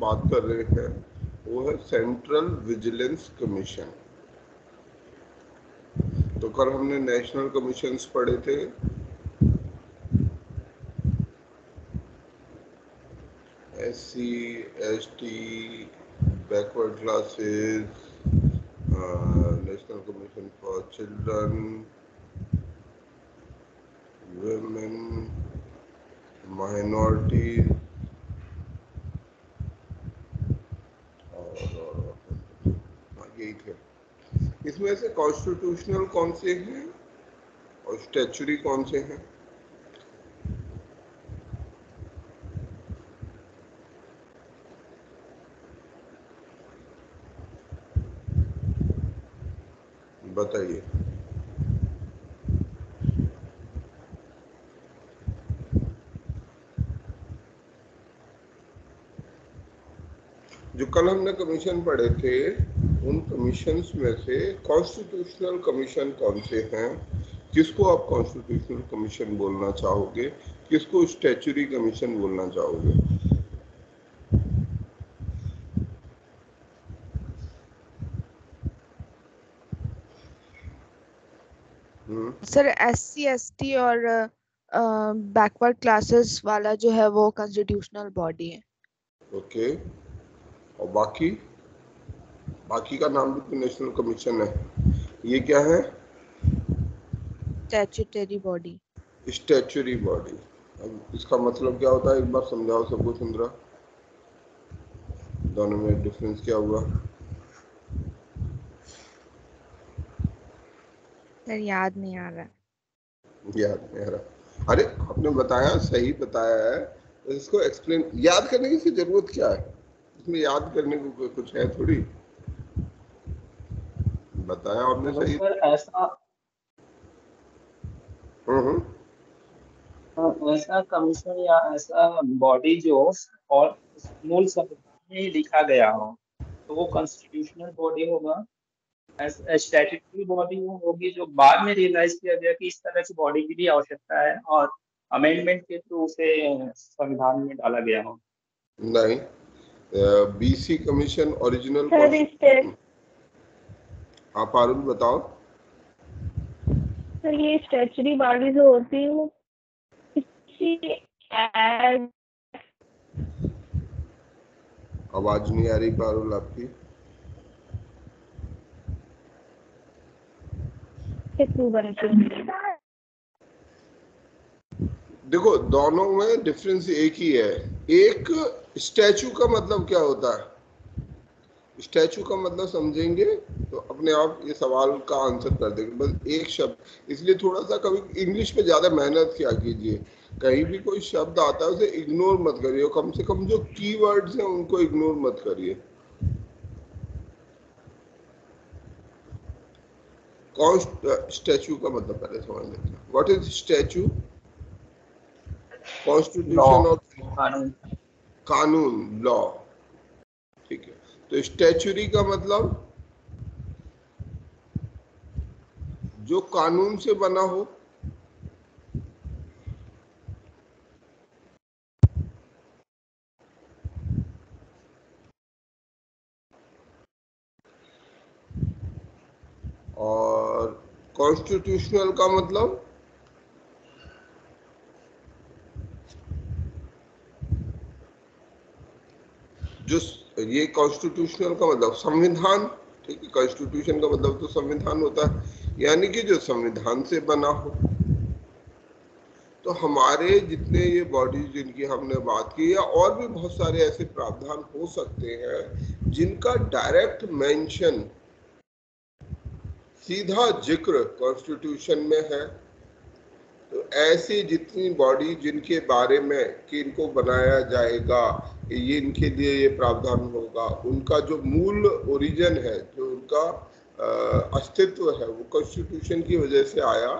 बात कर रहे हैं, वो है सेंट्रल विजिलेंस कमीशन तो कल हमने नेशनल कमीशन पढ़े थे। S C S T backward classes national commission for children women, minorities और यही थे इसमें से कॉन्स्टिट्यूशनल कौन से हैं और स्टैचुरी कौन से हैं? बताइए। जो कल हमने कमीशन पढ़े थे उन कमीशन में से कॉन्स्टिट्यूशनल कमीशन कौन से हैं? किसको आप कॉन्स्टिट्यूशनल कमीशन बोलना चाहोगे? किसको स्टैचुरी कमीशन बोलना चाहोगे? Sir S C S T और बैकवर्ड uh, क्लासेस वाला जो है वो कॉन्स्टिट्यूशनल बॉडी है। ओके। okay. और बाकी? बाकी का नाम भी नेशनल कमीशन है। ये क्या है? स्टैट्यूटरी बॉडी स्टैचुरी बॉडी अब इसका मतलब क्या होता है? एक बार समझाओ सबको सुंदरा दोनों में डिफरेंस क्या हुआ? सर याद नहीं आ रहा। याद नहीं आ रहा। अरे आपने बताया सही बताया है। इसको एक्सप्लेन याद करने की ज़रूरत क्या है? इसमें याद करने को कुछ है थोड़ी? बताया आपने सही? ऐसा हम्म, हम्म। हाँ, ऐसा कमीशन या ऐसा बॉडी जो और मूल संविधान में लिखा गया हो तो वो कॉन्स्टिट्यूशनल बॉडी होगा। स्टैट्यूटरी बॉडी होगी जो बाद में रियलाइज़ किया गया कि इस तरह की बॉडी की भी आवश्यकता है और अमेंडमेंट के थ्रू उसे संविधान में डाला गया हो। नहीं बीसी कमीशन ओरिजिनल आप आरुल बताओ। सर ये स्टेचुरी बॉडी जो होती है वो आवाज़ नहीं आ रही पारुल आपकी। देखो दोनों में डिफरेंस एक ही है। एक स्टैचू का मतलब क्या होता है? स्टैचू का मतलब समझेंगे तो अपने आप ये सवाल का आंसर कर देंगे। बस एक शब्द। इसलिए थोड़ा सा कभी इंग्लिश पे ज़्यादा मेहनत किया कीजिए। कहीं भी कोई शब्द आता है उसे इग्नोर मत करिए कम से कम जो की कीवर्ड्स हैं उनको इग्नोर मत करिए। कौन स्टैचू का मतलब पहले समझ लेते हैं। व्हाट इज़ स्टैचू कॉन्स्टिट्यूशन और कानून। लॉ ठीक है। तो स्टैचुरी का मतलब जो कानून से बना हो। और कॉन्स्टिट्यूशनल का मतलब जो ये कॉन्स्टिट्यूशनल का मतलब संविधान, ठीक है कॉन्स्टिट्यूशन का मतलब तो संविधान होता है, यानी कि जो संविधान से बना हो। तो हमारे जितने ये बॉडीज जिनकी हमने बात की, या और भी बहुत सारे ऐसे प्रावधान हो सकते हैं, जिनका डायरेक्ट मेंशन सीधा ज़िक्र कॉन्स्टिट्यूशन में है तो ऐसी जितनी बॉडी जिनके बारे में कि इनको बनाया जाएगा ये इनके लिए ये प्रावधान होगा। उनका जो मूल ओरिजिन है, जो उनका अस्तित्व है, वो कॉन्स्टिट्यूशन की वजह से आया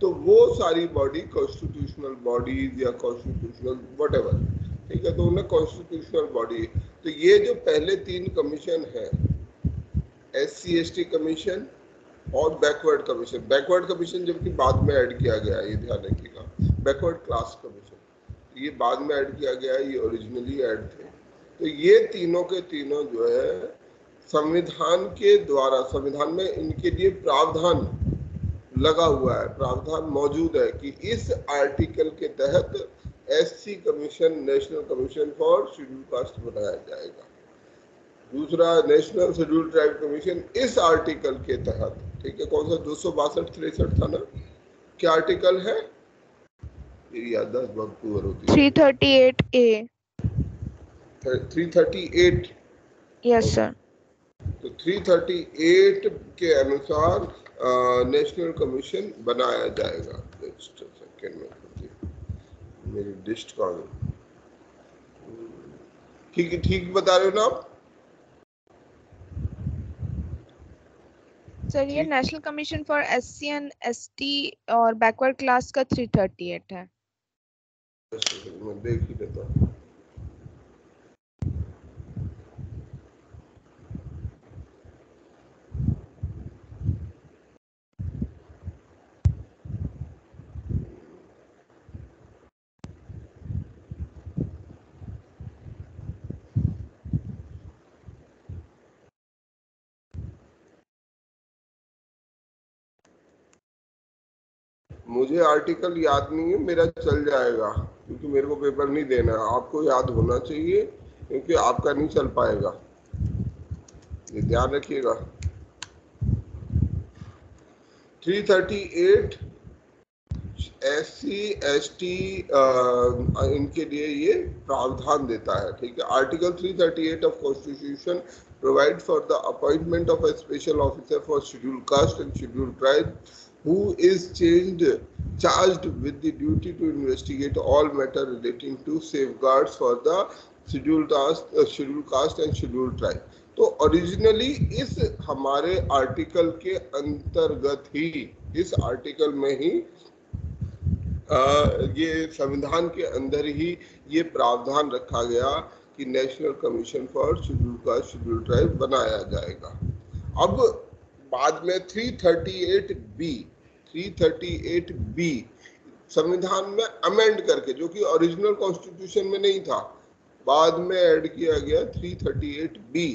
तो वो सारी बॉडी कॉन्स्टिट्यूशनल बॉडीज या कॉन्स्टिट्यूशनल वट ठीक है? तो उन्हें कॉन्स्टिट्यूशनल बॉडी तो ये जो पहले तीन कमीशन है S C S T commission और बैकवर्ड कमीशन बैकवर्ड कमीशन जबकि बाद में ऐड किया गया ये ध्यान रखिएगा। बैकवर्ड क्लास कमीशन ये बाद में ऐड किया गया ये ओरिजिनली ऐड थे। तो ये तीनों के तीनों जो है, संविधान के द्वारा, संविधान में इनके लिए प्रावधान लगा हुआ है, प्रावधान मौजूद है कि इस आर्टिकल के तहत SC commission national commission for schedule caste बनाया जाएगा। दूसरा नेशनल शेड्यूल ट्राइब कमीशन इस आर्टिकल के तहत, ठीक है, कौन सा? दो सौ था ना? क्या आर्टिकल है? याददाश्त बहुत पुअर होती है। 338 ए 338 यस सर तो 338 के अनुसार नेशनल कमीशन बनाया जाएगा। नेक्स्ट सेकंड में मेरी डिस्ट का ठीक ठीक बता रहे हो ना आप? सर ये national commission for S C and S T और बैकवर्ड क्लास का 338 है। मैं देख ही लेता मुझे आर्टिकल याद नहीं है मेरा चल जाएगा। क्योंकि मेरे को पेपर नहीं देना है। आपको याद होना चाहिए क्योंकि आपका नहीं चल पाएगा। ये ध्यान रखिएगा। 338 एस सी एस टी इनके लिए ये प्रावधान देता है, ठीक है? Article 338 of constitution provide for the appointment of a special officer for schedule caste and schedule tribe who is changed, charged with the duty to investigate all matter relating to safeguards for the scheduled caste, uh, scheduled caste and scheduled tribe. तो originally इस हमारे article के अंतर्गत ही इस article में ही आ, ये संविधान के अंदर ही ये प्रावधान रखा गया कि national commission for schedule caste schedule tribe बनाया जाएगा अब बाद में 338 बी 338 बी संविधान में अमेंड करके, जो कि ओरिजिनल कॉन्स्टिट्यूशन में नहीं था, बाद में ऐड किया गया 338 बी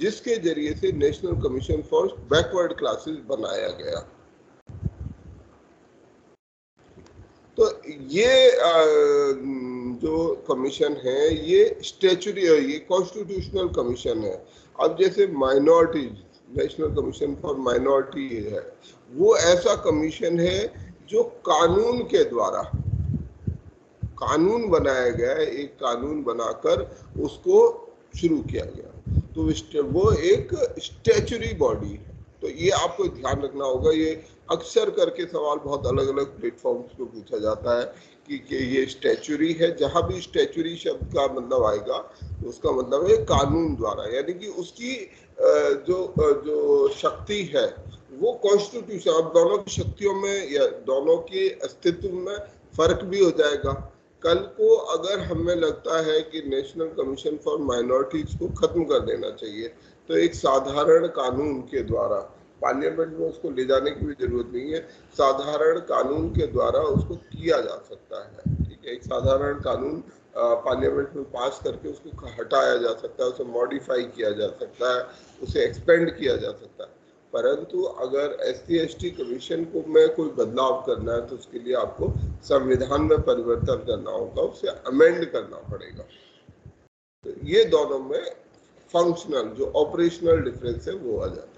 जिसके ज़रिए से national commission for backward classes बनाया गया। तो ये जो कमीशन है, ये स्टेचुरी ये कॉन्स्टिट्यूशनल कमीशन है। अब जैसे minorities national commission for minority है। वो ऐसा कमीशन है जो कानून के द्वारा, कानून बनाया गया है, एक कानून बनाकर उसको शुरू किया गया। तो वो एक स्टेचुरी बॉडी है। तो ये आपको ध्यान रखना होगा, ये अक्सर करके सवाल बहुत अलग अलग प्लेटफॉर्म्स पे पूछा जाता है कि, कि ये स्टेचुरी है जहाँ भी स्टेचुरी शब्द का मतलब आएगा उसका मतलब है कानून द्वारा यानी कि उसकी जो जो शक्ति है वो कॉन्स्टिट्यूशन अब दोनों की शक्तियों में या दोनों के अस्तित्व में फ़र्क भी हो जाएगा। कल को अगर हमें लगता है कि नेशनल कमीशन फॉर माइनॉरिटीज को खत्म कर देना चाहिए तो एक साधारण कानून के द्वारा पार्लियामेंट में उसको ले जाने की भी ज़रूरत नहीं है। साधारण कानून के द्वारा उसको किया जा सकता है, ठीक है? एक साधारण कानून पार्लियामेंट में पास करके उसको हटाया जा सकता है, उसे मॉडिफाई किया जा सकता है, उसे एक्सपेंड किया जा सकता है। परंतु अगर एस सी कमीशन को में कोई बदलाव करना है तो उसके लिए आपको संविधान में परिवर्तन करना होगा, उसे अमेंड करना पड़ेगा। तो ये दोनों में फंक्शनल जो ऑपरेशनल डिफरेंस है, वो आ जाता है।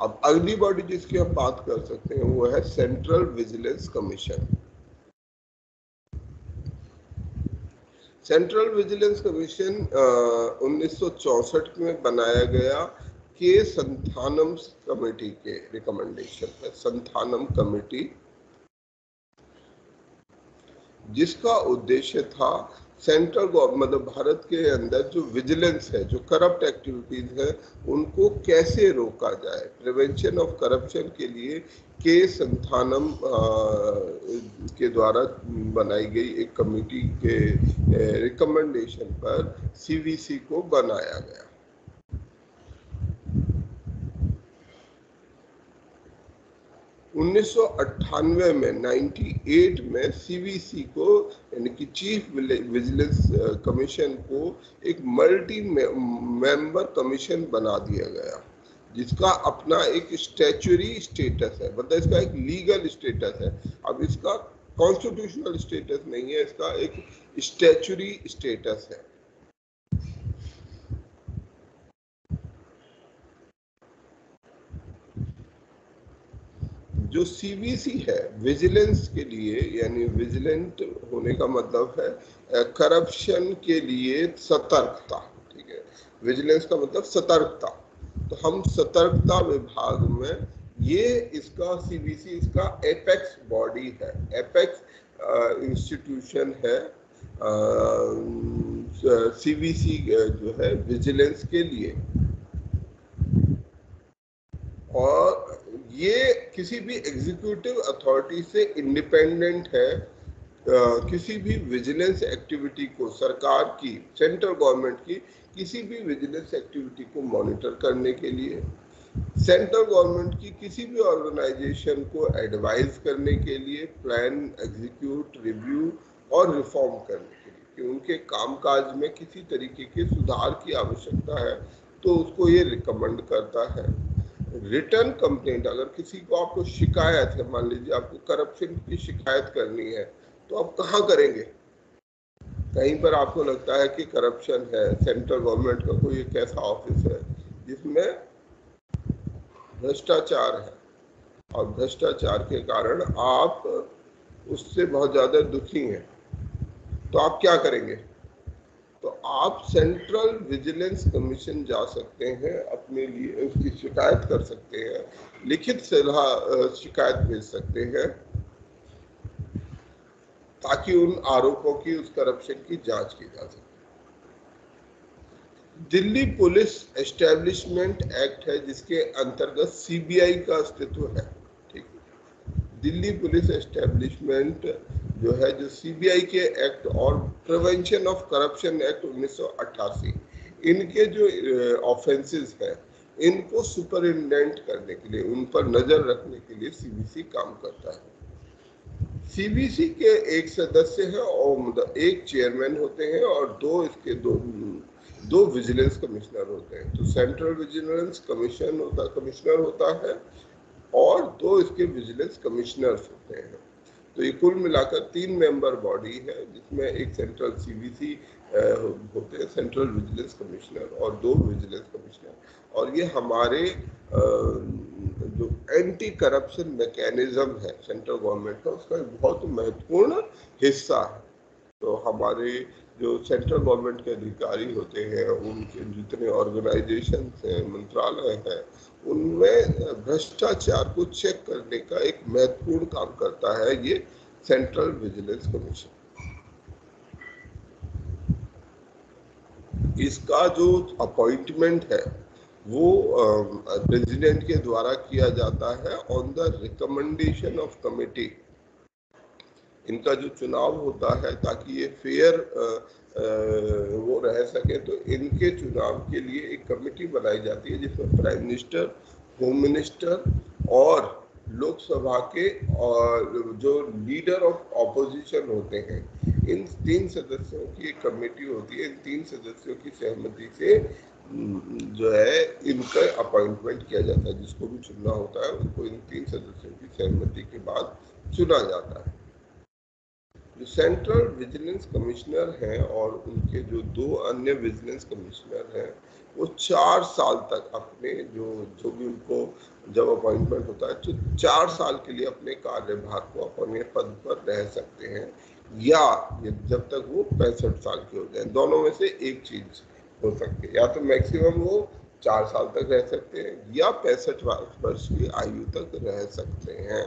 अब अगली बॉडी जिसकी हम बात कर सकते हैं, वो है central vigilance commission central vigilance commission उन्नीस में बनाया गया के संथानम कमेटी के रिकमेंडेशन पर संथानम कमेटी, जिसका उद्देश्य था सेंट्रल गवर्नमेंट मतलब भारत के अंदर जो विजिलेंस है, जो करप्ट एक्टिविटीज़ है, उनको कैसे रोका जाए? प्रिवेंशन ऑफ़ करप्शन के लिए के संथानम के द्वारा बनाई गई एक कमेटी के रिकमेंडेशन पर सीवीसी को बनाया गया। उन्नीस में 98 में सीवीसी को, यानी कि चीफ विजिलेंस कमीशन को एक मल्टी मेंबर कमीशन बना दिया गया, जिसका अपना एक स्टेचुरी स्टेटस है। मतलब इसका एक लीगल स्टेटस है। अब इसका कॉन्स्टिट्यूशनल स्टेटस नहीं है, इसका एक स्टैचुरी स्टेटस है। जो सीवीसी है विजिलेंस के लिए, यानी विजिलेंट होने का मतलब है करप्शन के लिए सतर्कता, ठीक है? विजिलेंस का मतलब सतर्कता। तो हम सतर्कता विभाग में, ये इसका सीबीसी इसका एपेक्स बॉडी है। एपेक्स इंस्टीट्यूशन है सीबीसी जो है विजिलेंस के लिए। और ये किसी भी एग्जीक्यूटिव अथॉरिटी से इंडिपेंडेंट है आ, किसी भी विजिलेंस एक्टिविटी को सरकार की सेंट्रल गवर्नमेंट की किसी भी विजिलेंस एक्टिविटी को मॉनिटर करने के लिए सेंट्रल गवर्नमेंट की किसी भी ऑर्गेनाइजेशन को एडवाइज करने के लिए प्लान एग्जीक्यूट रिव्यू और रिफॉर्म करने के लिए कि उनके कामकाज में किसी तरीके के सुधार की आवश्यकता है तो उसको ये रिकमेंड करता है। रिटर्न कंप्लेंट, अगर किसी को आपको शिकायत है, मान लीजिए आपको करप्शन की शिकायत करनी है तो आप कहाँ करेंगे? कहीं पर आपको लगता है कि करप्शन है, सेंट्रल गवर्नमेंट का कोई एक ऐसा ऑफ़िस है, जिसमें भ्रष्टाचार है, और भ्रष्टाचार के कारण आप उससे बहुत ज़्यादा दुखी हैं तो आप क्या करेंगे? तो आप सेंट्रल विजिलेंस कमीशन जा सकते हैं, अपने लिए उसकी शिकायत कर सकते हैं, लिखित सलाह शिकायत भेज सकते हैं, ताकि उन आरोपों की, उस करप्शन की जाँच की जा सके। दिल्ली पुलिस एस्टेब्लिशमेंट एक्ट है, जिसके अंतर्गत सीबीआई का अस्तित्व है। दिल्ली पुलिस एस्टेब्लिशमेंट जो है, जो सीबीआई के एक्ट और प्रिवेंशन ऑफ़ करप्शन एक्ट 1988 इनके जो ऑफेंसेस है, इनको सुपरिटेंडेंट करने के लिए, उन पर नज़र रखने के लिए सीबीसी काम करता है। सीबीसी के एक सदस्य है, और एक चेयरमैन होते हैं, और दो इसके दो दो विजिलेंस कमिश्नर होते हैं। तो सेंट्रल विजिलेंस कमीशन होता कमिश्नर होता है और दो इसके विजिलेंस कमिश्नर्स होते हैं। तो ये कुल मिलाकर तीन मेंबर बॉडी है, जिसमें एक सेंट्रल सीबीसी होते हैं सेंट्रल विजिलेंस कमिश्नर और दो विजिलेंस कमिश्नर और ये हमारे जो एंटी करप्शन मैकेनिज्म है सेंट्रल गवर्नमेंट का, उसका एक बहुत महत्वपूर्ण हिस्सा है। तो हमारे जो सेंट्रल गवर्नमेंट के अधिकारी होते हैं, उनके जितने ऑर्गेनाइजेशन हैं, मंत्रालय हैं उनमें भ्रष्टाचार को चेक करने का एक महत्वपूर्ण काम करता है ये सेंट्रल विजिलेंस कमीशन इसका जो अपॉइंटमेंट है, वो प्रेसिडेंट के द्वारा किया जाता है on the recommendation of committee इनका जो चुनाव होता है ताकि ये फेयर वो रह सके तो इनके चुनाव के लिए एक कमेटी बनाई जाती है, जिसमें प्राइम मिनिस्टर, होम मिनिस्टर और लोकसभा के और जो लीडर ऑफ़ ऑपोजिशन होते हैं, इन तीन सदस्यों की एक कमेटी होती है। इन तीन सदस्यों की सहमति से जो है, इनका अपॉइंटमेंट किया जाता है। जिसको भी चुनना होता है, उनको इन तीन सदस्यों की सहमति के बाद चुना जाता है। जो सेंट्रल विजिलेंस कमिश्नर हैं और उनके जो दो अन्य विजिलेंस कमिश्नर हैं, वो चार साल तक अपने जो जो भी उनको जब अपॉइंटमेंट होता है तो चार साल के लिए अपने कार्यभार को अपने पद पर रह सकते हैं, या जब तक वो पैंसठ साल के हो जाए, दोनों में से एक चीज़ हो सकती है। या तो मैक्सिमम वो चार साल तक रह सकते हैं, या पैंसठ वर्ष की आयु तक रह सकते हैं।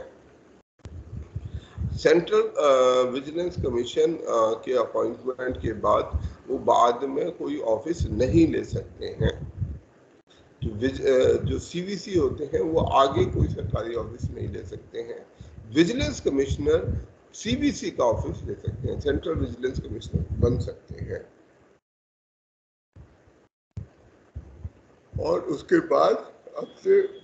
सेंट्रल विजिलेंस कमीशन के अपॉइंटमेंट के बाद वो बाद में कोई ऑफ़िस नहीं ले सकते हैं। Uh, जो सीवीसी होते हैं वो आगे कोई सरकारी ऑफ़िस नहीं ले सकते हैं। विजिलेंस कमिश्नर सीबीसी का ऑफ़िस ले सकते हैं। सेंट्रल विजिलेंस कमिश्नर बन सकते हैं। और उसके बाद अब से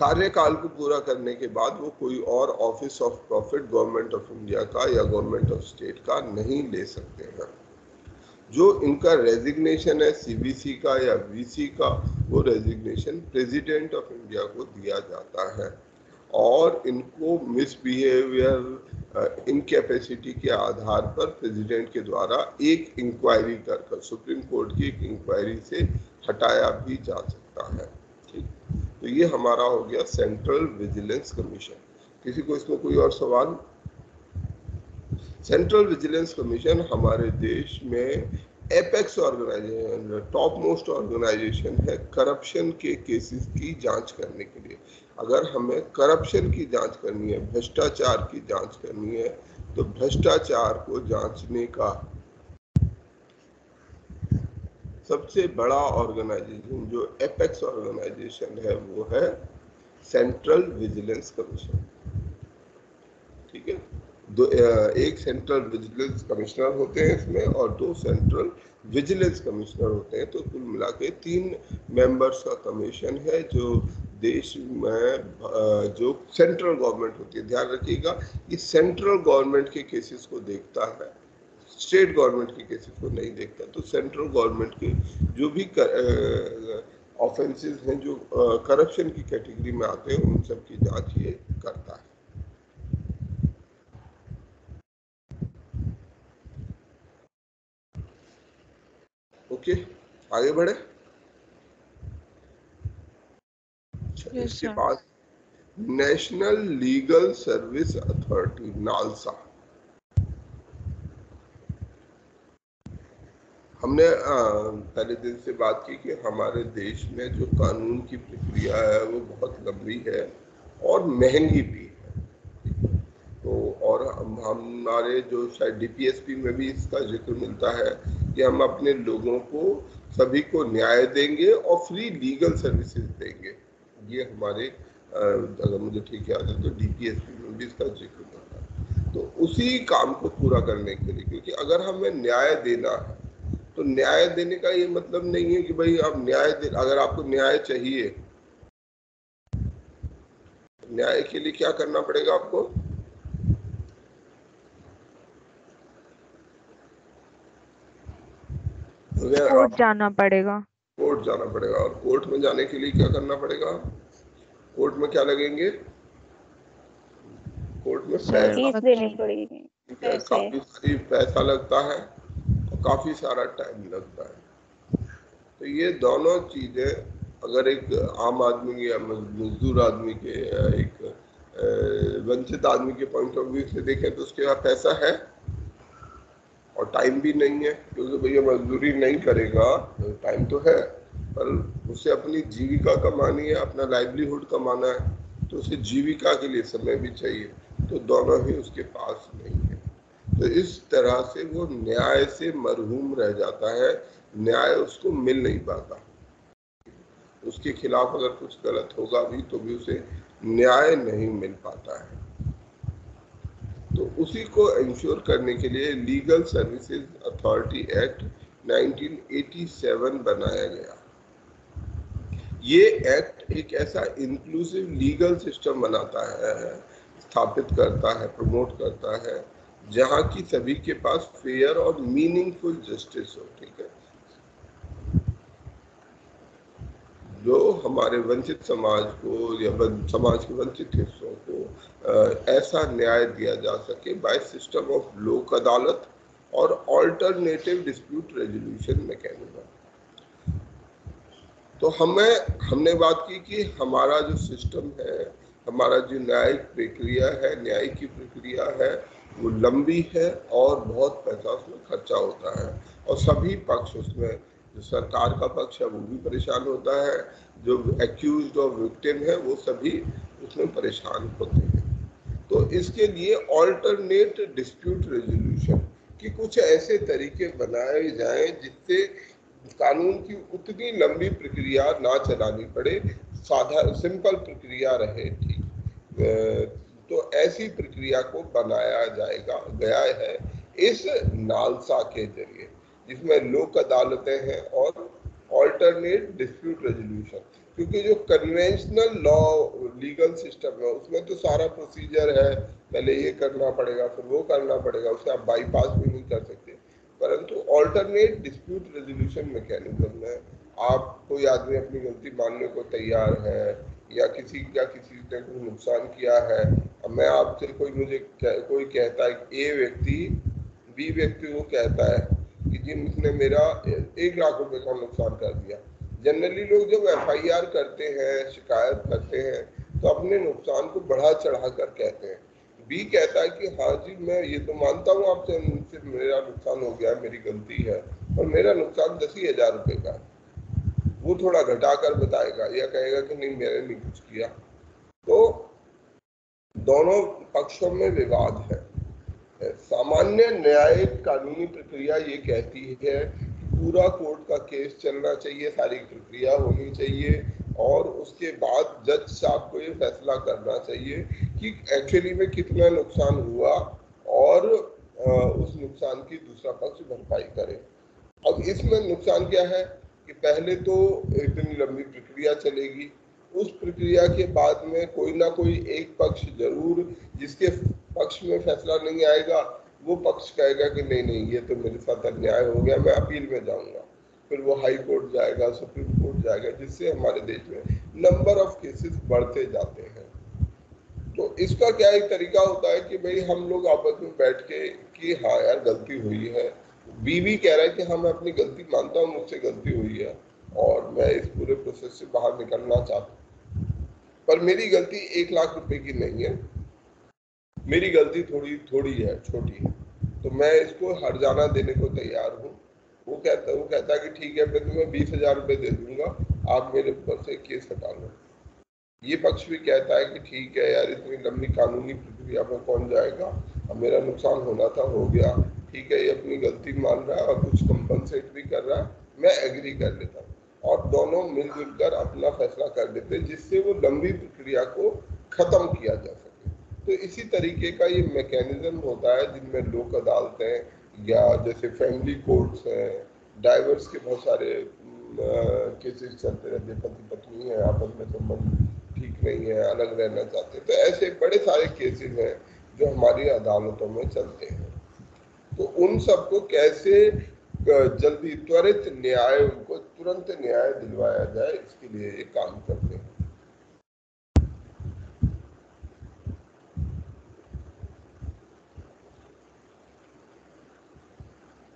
कार्यकाल को पूरा करने के बाद वो कोई और office of profit government of India का या गवर्नमेंट ऑफ़ स्टेट का नहीं ले सकते हैं। जो इनका रेजिग्नेशन है सीबीसी का या वीसी का, वो रेजिग्नेशन प्रेसिडेंट ऑफ़ इंडिया को दिया जाता है। और इनको मिसबिहेवियर इनकेपेसिटी के आधार पर प्रेसिडेंट के द्वारा एक इंक्वायरी कर कर सुप्रीम कोर्ट की एक इंक्वायरी से हटाया भी जा सकता है। ठीक? तो ये हमारा हो गया सेंट्रल विजिलेंस कमीशन किसी को इसमें कोई और सवाल? सेंट्रल विजिलेंस कमीशन हमारे देश में apex organisation top most organisation है करप्शन के केसेस की जाँच करने के लिए. अगर हमें करप्शन की जाँच करनी है, भ्रष्टाचार की जाँच करनी है तो भ्रष्टाचार को जांचने का सबसे बड़ा ऑर्गेनाइजेशन, जो एपेक्स ऑर्गेनाइजेशन है, वो है सेंट्रल विजिलेंस कमीशन। ठीक है? दो एक सेंट्रल विजिलेंस कमिश्नर होते हैं इसमें और दो सेंट्रल विजिलेंस कमिश्नर होते हैं। तो कुल मिला के तीन मेंबर्स का कमीशन है, जो देश में जो सेंट्रल गवर्नमेंट होती है। ध्यान रखिएगा कि सेंट्रल गवर्नमेंट के केसेस को देखता है। स्टेट गवर्नमेंट के केसेस को नहीं देखता। तो सेंट्रल गवर्नमेंट के जो भी ऑफेंसेस हैं जो करप्शन की कैटेगरी में आते हैं उन सब की जाँच ये करता है। ओके okay, आगे बढ़े। अच्छा, yes, इसके बाद national legal service authority NALSA. हमने पहले दिन से बात की कि हमारे देश में जो कानून की प्रक्रिया है, वो बहुत लंबी है और महँगी भी है। तो और हम, हमारे जो शायद डीपीएसपी में भी इसका ज़िक्र मिलता है कि हम अपने लोगों को सभी को न्याय देंगे और फ्री लीगल सर्विसेज़ देंगे। ये हमारे अगर मुझे ठीक याद है तो डीपीएसपी में भी इसका ज़िक्र मिलता है। तो उसी काम को पूरा करने के लिए, क्योंकि अगर हमें न्याय देना है तो न्याय देने का ये मतलब नहीं है कि भाई आप न्याय दे अगर आपको न्याय चाहिए न्याय के लिए क्या करना पड़ेगा आपको? कोर्ट जाना पड़ेगा। कोर्ट जाना पड़ेगा और कोर्ट में जाने के लिए क्या करना पड़ेगा? कोर्ट में क्या लगेंगे? कोर्ट में फ़ीस देनी पड़ेगी। काफ़ी सारी पैसा लगता है। काफ़ी सारा टाइम लगता है। तो ये दोनों चीज़ें, अगर एक आम आदमी या मजदूर आदमी के, एक वंचित आदमी के पॉइंट ऑफ़ व्यू से देखें तो उसके पास पैसा है और टाइम भी नहीं है। क्योंकि भैया मजदूरी नहीं करेगा तो टाइम तो है, पर उसे अपनी जीविका कमानी है, अपना लाइवलीहुड कमाना है तो उसे जीविका के लिए समय भी चाहिए तो दोनों ही उसके पास नहीं है। तो इस तरह से वो न्याय से मरहूम रह जाता है। न्याय उसको मिल नहीं पाता। उसके खिलाफ अगर कुछ गलत होगा भी तो भी उसे न्याय नहीं मिल पाता है। तो उसी को इंश्योर करने के लिए लीगल सर्विसेज़ अथॉरिटी एक्ट 1987 बनाया गया। ये एक्ट एक ऐसा इंक्लूसिव लीगल सिस्टम बनाता है, स्थापित करता है प्रमोट करता है। जहाँ की सभी के पास फेयर और मीनिंगफुल जस्टिस हो, ठीक है? जो हमारे वंचित समाज को या समाज के वंचित हिस्सों को ऐसा न्याय दिया जा सके बाय सिस्टम ऑफ़ लोक अदालत और ऑल्टरनेटिव डिस्प्यूट रेजोल्यूशन मैकेनिज्म तो हमें, हमने बात की कि हमारा जो सिस्टम है, हमारा जो न्यायिक प्रक्रिया है न्याय की प्रक्रिया है वो लंबी है और बहुत पैसा उसमें खर्चा होता है। और सभी पक्ष उसमें, जो सरकार का पक्ष है, वो भी परेशान होता है। जो एक्यूज और विक्टिम है, वो सभी उसमें परेशान होते हैं। तो इसके लिए ऑल्टरनेट डिस्प्यूट रेजोल्यूशन कि कुछ ऐसे तरीके बनाए जाएँ जिससे कानून की उतनी लंबी प्रक्रिया ना चलानी पड़े। साधा सिंपल प्रक्रिया रहे ठीक। तो ऐसी प्रक्रिया को बनाया जाएगा, गया है इस नालसा के ज़रिए, जिसमें लोक अदालतें हैं और ऑल्टरनेट डिस्प्यूट रेजोल्यूशन क्योंकि जो कन्वेंशनल लॉ लीगल सिस्टम है, उसमें तो सारा प्रोसीजर है, पहले ये करना पड़ेगा, फिर वो करना पड़ेगा, उसे आप बाईपास भी नहीं कर सकते। परंतु ऑल्टरनेट डिस्प्यूट रेजोल्यूशन मैकेनिज्म में आप कोई आदमी अपनी गलती मानने को तैयार है या किसी का किसी ने कोई नुकसान किया है, अब मैं आपसे कोई मुझे कोई कहता है ए व्यक्ति, बी व्यक्ति वो कहता है कि जिनने मेरा एक लाख रुपए का नुकसान कर दिया। जनरली लोग जब एफआईआर करते हैं, शिकायत करते हैं तो अपने नुकसान को बढ़ा चढ़ा कर कहते हैं। बी कहता है कि हाँ जी, मैं ये तो मानता हूँ आपसे मेरा नुकसान हो गया, मेरी गलती है, और मेरा नुकसान दस ही हज़ार रुपये का है। वो थोड़ा घटाकर बताएगा या कहेगा कि नहीं, मैंने नहीं कुछ किया। तो दोनों पक्षों में विवाद है। सामान्य न्यायिक कानूनी प्रक्रिया ये कहती है पूरा कोर्ट का केस चलना चाहिए, सारी प्रक्रिया होनी चाहिए, और उसके बाद जज साहब को ये फैसला करना चाहिए कि एक्चुअली में कितना नुकसान हुआ और उस नुकसान की दूसरा पक्ष भरपाई करे। अब इसमें नुकसान क्या है? कि पहले तो इतनी लंबी प्रक्रिया चलेगी। उस प्रक्रिया के बाद में कोई ना कोई एक पक्ष ज़रूर जिसके पक्ष में फैसला नहीं आएगा, वो पक्ष कहेगा कि नहीं नहीं, ये तो मेरे साथ अन्याय हो गया, मैं अपील में जाऊँगा। फिर वो हाई कोर्ट जाएगा, सुप्रीम कोर्ट जाएगा, जिससे हमारे देश में नंबर ऑफ़ केसेस बढ़ते जाते हैं। तो इसका क्या एक तरीका होता है कि भाई हम लोग आपस में बैठ के कि हाँ यार, गलती हुई है। बीवी कह रहा है कि हाँ मैं अपनी गलती मानता हूँ, मुझसे गलती हुई है और मैं इस पूरे प्रोसेस से बाहर निकलना चाहता हूँ। पर मेरी गलती एक लाख रुपए की नहीं है। मेरी गलती थोड़ी थोड़ी है, छोटी है। तो मैं इसको हर जाना देने को तैयार हूँ। वो कहता वो कहता कि ठीक है, मैं तुम्हें बीस हज़ार रुपये दे दूँगा। आप मेरे ऊपर से केस हटा लो ये पक्ष भी कहता है कि ठीक है यार, इतनी लंबी कानूनी प्रक्रिया में कौन जाएगा? अब मेरा नुकसान होना था, हो गया। ठीक है, ये अपनी गलती मान रहा है और कुछ कंपनसेट भी कर रहा है। मैं एग्री कर लेता हूँ। और दोनों मिलजुल कर अपना फैसला कर देते हैं, जिससे वो लंबी प्रक्रिया को खत्म किया जा सके। तो इसी तरीके का ये मैकेनिज्म होता है, जिनमें लोक अदालतें या जैसे फैमिली कोर्ट्स हैं। डाइवर्स के बहुत सारे केसेस चलते रहते पति पत्नी है, आपस में संबंध ठीक नहीं है, अलग रहना चाहते तो ऐसे बड़े सारे केसेस हैं, जो हमारी अदालतों में चलते हैं। तो उन सबको कैसे जल्दी त्वरित न्याय, उनको तुरंत न्याय दिलवाया जाए, इसके लिए ये काम करते हैं।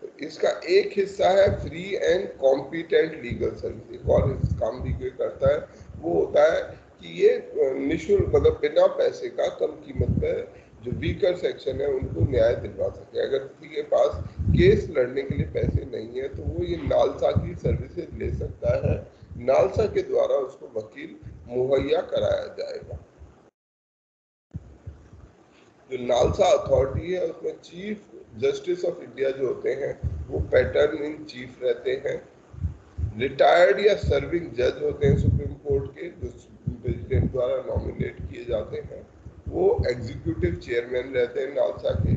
तो इसका एक हिस्सा है free and competent legal service और काम भी कोई करता है, वो होता है कि ये निशुल्क मतलब बिना पैसे का कम कीमत पे जो वीकर सेक्शन है, उनको न्याय दिलवा सके। अगर किसी के पास केस लड़ने के लिए पैसे नहीं है तो वो ये नालसा की सर्विसेज़ ले सकता है। नालसा के द्वारा उसको वकील मुहैया कराया जाएगा। जो नालसा अथॉरिटी है, उसमें चीफ जस्टिस ऑफ़ इंडिया जो होते हैं, वो पैटर्न इन चीफ रहते हैं। रिटायर्ड या सर्विंग जज होते हैं सुप्रीम कोर्ट के, जो प्रेसिडेंट द्वारा नॉमिनेट किए जाते हैं। वो एग्जीक्यूटिव चेयरमैन रहते हैं नालसा के।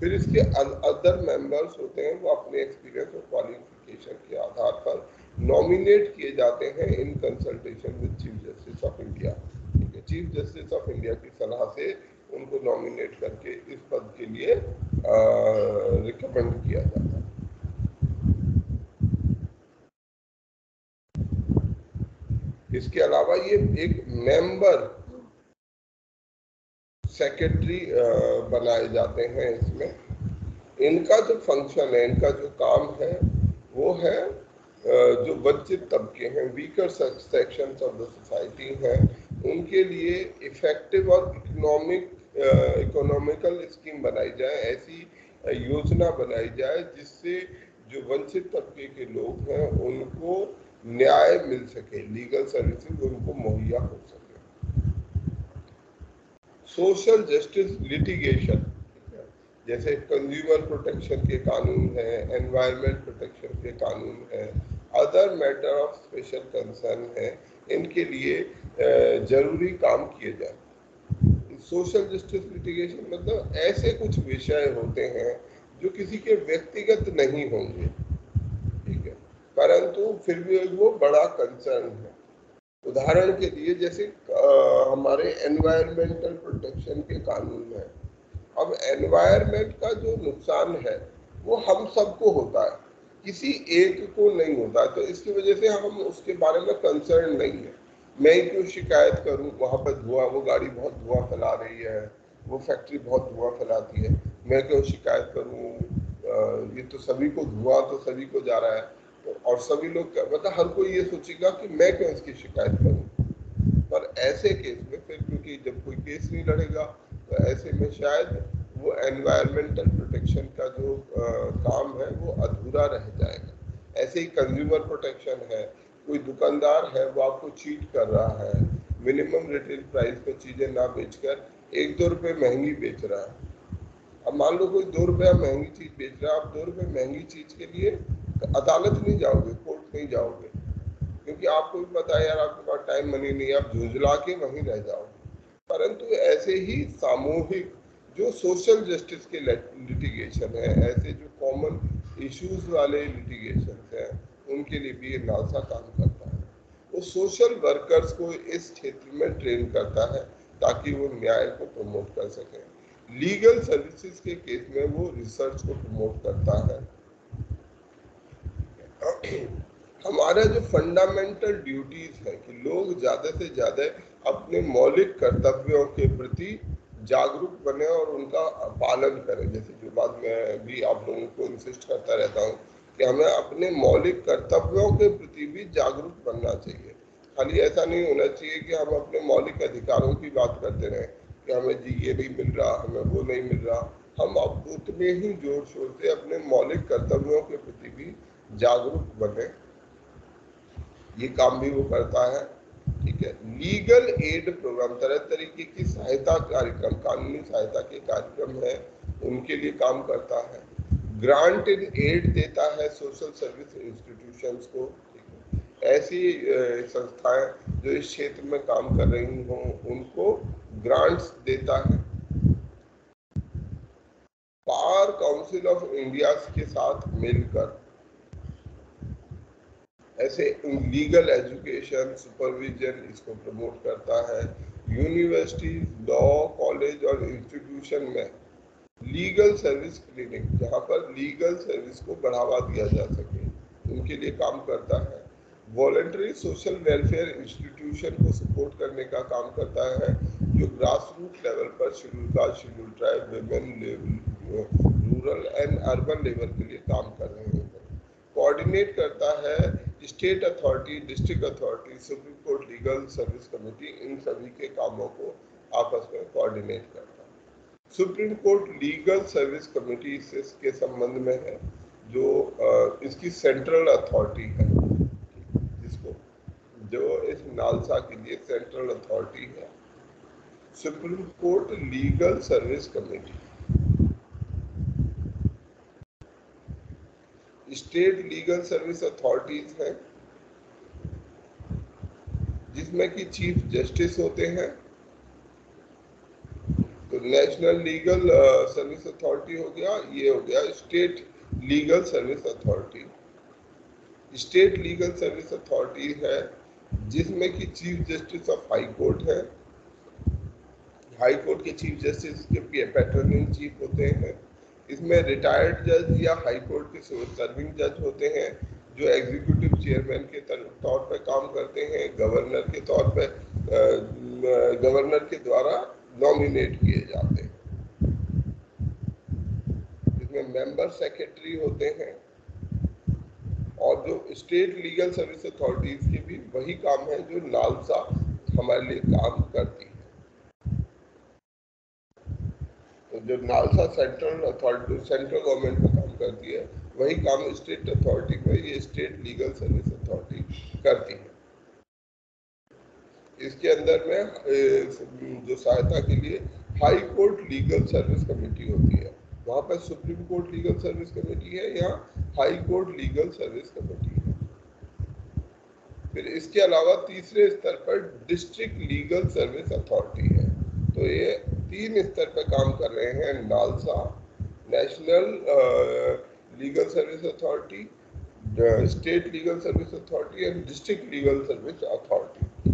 फिर इसके अदर मेंबर्स होते हैं, वो अपने एक्सपीरियंस और क्वालिफिकेशन के आधार पर नॉमिनेट किए जाते हैं in consultation with chief justice of India ठीक है चीफ जस्टिस ऑफ़ इंडिया की सलाह से उनको नॉमिनेट करके इस पद के लिए रिकमेंड किया जाता है। इसके अलावा ये एक मेंबर सेक्रेटरी बनाए जाते हैं इसमें। इनका जो फ़ंक्शन है, इनका जो काम है, वो है जो वंचित तबके हैं weaker section of the society हैं, उनके लिए इफ़ेक्टिव और इकोनॉमिक इकोनॉमिकल स्कीम बनाई जाए, ऐसी योजना बनाई जाए, जिससे जो वंचित तबके के लोग हैं, उनको न्याय मिल सके लीगल सर्विसेज़ उनको मुहैया हो सके। सोशल जस्टिस लिटिगेशन जैसे कंज्यूमर प्रोटेक्शन के कानून है एनवायरमेंट प्रोटेक्शन के कानून है other matter of special concern है, इनके लिए ज़रूरी काम किए जाए सोशल जस्टिस लिटिगेशन मतलब ऐसे कुछ विषय होते हैं जो किसी के व्यक्तिगत नहीं होंगे, ठीक है? परंतु फिर भी वो बड़ा कंसर्न है। उदाहरण के लिए जैसे हमारे एनवायरमेंटल प्रोटेक्शन के कानून है। अब एनवायरमेंट का जो नुकसान है, वो हम सबको होता है। किसी एक को नहीं होता तो इसकी वजह से हम उसके बारे में कंसर्न नहीं है। मैं क्यों शिकायत करूँ? वहाँ पर धुआँ, वो गाड़ी बहुत धुआँ फैला रही है, वो फैक्ट्री बहुत धुआँ फैलाती है। मैं क्यों शिकायत करूँ? ये तो सभी को धुआँ तो सभी को जा रहा है। और सभी लोग मतलब हर कोई ये सोचेगा कि मैं क्यों इसकी शिकायत करूँ? पर ऐसे केस में फिर क्योंकि जब कोई केस नहीं लड़ेगा तो ऐसे में शायद वो एनवायरमेंटल प्रोटेक्शन का जो आ, काम है वो अधूरा रह जाएगा। ऐसे ही कंज्यूमर प्रोटेक्शन है। कोई दुकानदार है वो आपको चीट कर रहा है। मिनिमम रिटेल प्राइस पे चीज़ें ना बेचकर एक दो रुपये महँगी बेच रहा है। अब मान लो कोई दो रुपया महँगी चीज़ बेच रहा है आप दो रुपये महँगी चीज़ के लिए अदालत नहीं जाओगे, कोर्ट नहीं जाओगे। क्योंकि आपको भी पता है यार, आपके पास टाइम मनी नहीं आप झुंझला के वहीं रह जाओगे। परंतु ऐसे ही सामूहिक जो सोशल जस्टिस के लिटिगेशन है, ऐसे जो कॉमन इश्यूज़ वाले लिटिगेशन है, उनके लिए भी ये नालसा काम करता है। वो सोशल वर्कर्स को इस क्षेत्र में ट्रेन करता है, ताकि वो न्याय को प्रमोट कर सके। लीगल सर्विसेज़ के केस में वो रिसर्च को प्रमोट करता है। हमारा जो फंडामेंटल ड्यूटीज़ है कि लोग ज़्यादा से ज़्यादा अपने मौलिक कर्तव्यों के प्रति जागरूक बने और उनका पालन करें। जैसे जो बात मैं भी आप लोगों को इंसिस्ट करता रहता हूँ कि हमें अपने मौलिक कर्तव्यों के प्रति भी जागरूक बनना चाहिए। खाली ऐसा नहीं होना चाहिए कि हम अपने मौलिक अधिकारों की बात करते रहे कि हमें जी ये नहीं मिल रहा, हमें वो नहीं मिल रहा। हम अब उतने ही ज़ोर शोर से अपने मौलिक कर्तव्यों के प्रति भी जागरूक बने। ये काम भी वो करता है, ठीक है। लीगल एड प्रोग्राम तरह तरीके की सहायता कार्यक्रम, कानूनी सहायता के कार्यक्रम है, उनके लिए काम करता है। ग्रांट इन एड देता है सोशल सर्विस इंस्टीट्यूशंस को ऐसी संस्थाएँ जो इस क्षेत्र में काम कर रही हों, उनको ग्रांट्स देता है। बार काउंसिल ऑफ़ इंडिया के साथ मिलकर ऐसे लीगल एजुकेशन सुपरविजन इसको प्रमोट करता है। यूनिवर्सिटी लॉ कॉलेज और इंस्टीट्यूशन में लीगल सर्विस क्लिनिक जहाँ पर लीगल सर्विस को बढ़ावा दिया जा सके, उनके लिए काम करता है। वॉलेंट्री सोशल वेलफेयर इंस्टीट्यूशन को सपोर्ट करने का काम करता है, जो ग्रास रूट लेवल पर schedule caste schedule tribe women rural and urban level के लिए काम कर रहे हैं। कोऑर्डिनेट करता है state authority, district authority, supreme court, legal service committee, इन सभी के कामों को आपस में कोऑर्डिनेट करता है। Supreme court legal service committee के संबंध में है, जो इसकी सेंट्रल अथॉरिटी है, जिसको, जो इस नालसा के लिए सेंट्रल अथॉरिटी है। Supreme court legal service committee state legal service authorities हैं, जिसमें कि चीफ जस्टिस होते हैं। तो नेशनल लीगल सर्विस अथॉरिटी हो गया, ये हो गया state legal service authority. State legal service authority है, जिसमें कि chief justice of high court है। हाई कोर्ट के चीफ जस्टिस के पैटर्निंग चीफ होते हैं। इसमें रिटायर्ड जज या हाई कोर्ट के सर्विंग जज होते हैं, जो एग्जीक्यूटिव चेयरमैन के तौर पर काम करते हैं गवर्नर के तौर पर गवर्नर के द्वारा नॉमिनेट किए जाते हैं। इसमें मेंबर सेक्रेटरी होते हैं, और जो स्टेट लीगल सर्विस अथॉरिटीज के भी वही काम है, जो नालसा हमारे लिए काम करती है तो जो NALSA central authority, central government में काम करती है, वही काम स्टेट अथॉरिटी में ये स्टेट लीगल सर्विस अथॉरिटी करती है। इसके अंदर में जो सहायता के लिए high court legal service committee होती है। वहाँ पर supreme court legal service committee है यहाँ high court legal service committee है? फिर इसके अलावा तीसरे स्तर पर डिस्ट्रिक्ट लीगल सर्विस अथॉरिटी है। तो ये तीन स्तर पर काम कर रहे हैं, NALSA national legal service authority state legal service authority and district legal service authority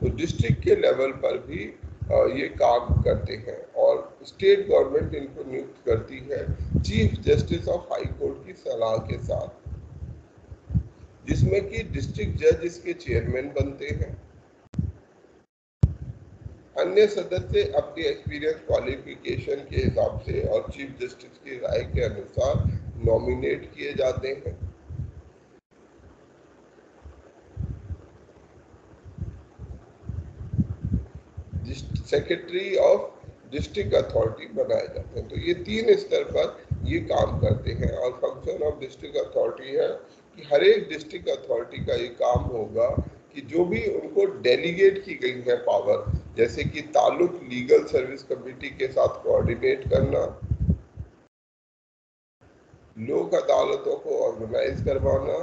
तो डिस्ट्रिक्ट के लेवल पर भी ये काम करते हैं और स्टेट गवर्नमेंट इनको नियुक्त करती है chief justice of high court की सलाह के साथ। जिसमें कि डिस्ट्रिक्ट जज इसके चेयरमैन बनते हैं। अन्य सदस्य अपनी एक्सपीरियंस क्वालिफिकेशन के हिसाब से और चीफ जस्टिस की राय के अनुसार नॉमिनेट किए जाते हैं। सेक्रेटरी ऑफ़ डिस्ट्रिक्ट अथॉरिटी बनाए जाते हैं। तो ये तीन स्तर पर ये काम करते हैं और फ़ंक्शन ऑफ़ डिस्ट्रिक्ट अथॉरिटी है कि हर एक डिस्ट्रिक्ट अथॉरिटी का ये काम होगा कि जो भी उनको डेलीगेट की गई है पावर जैसे कि ताल्लुक लीगल सर्विस कमेटी के साथ कोऑर्डिनेट करना, लोक अदालतों को ऑर्गेनाइज करवाना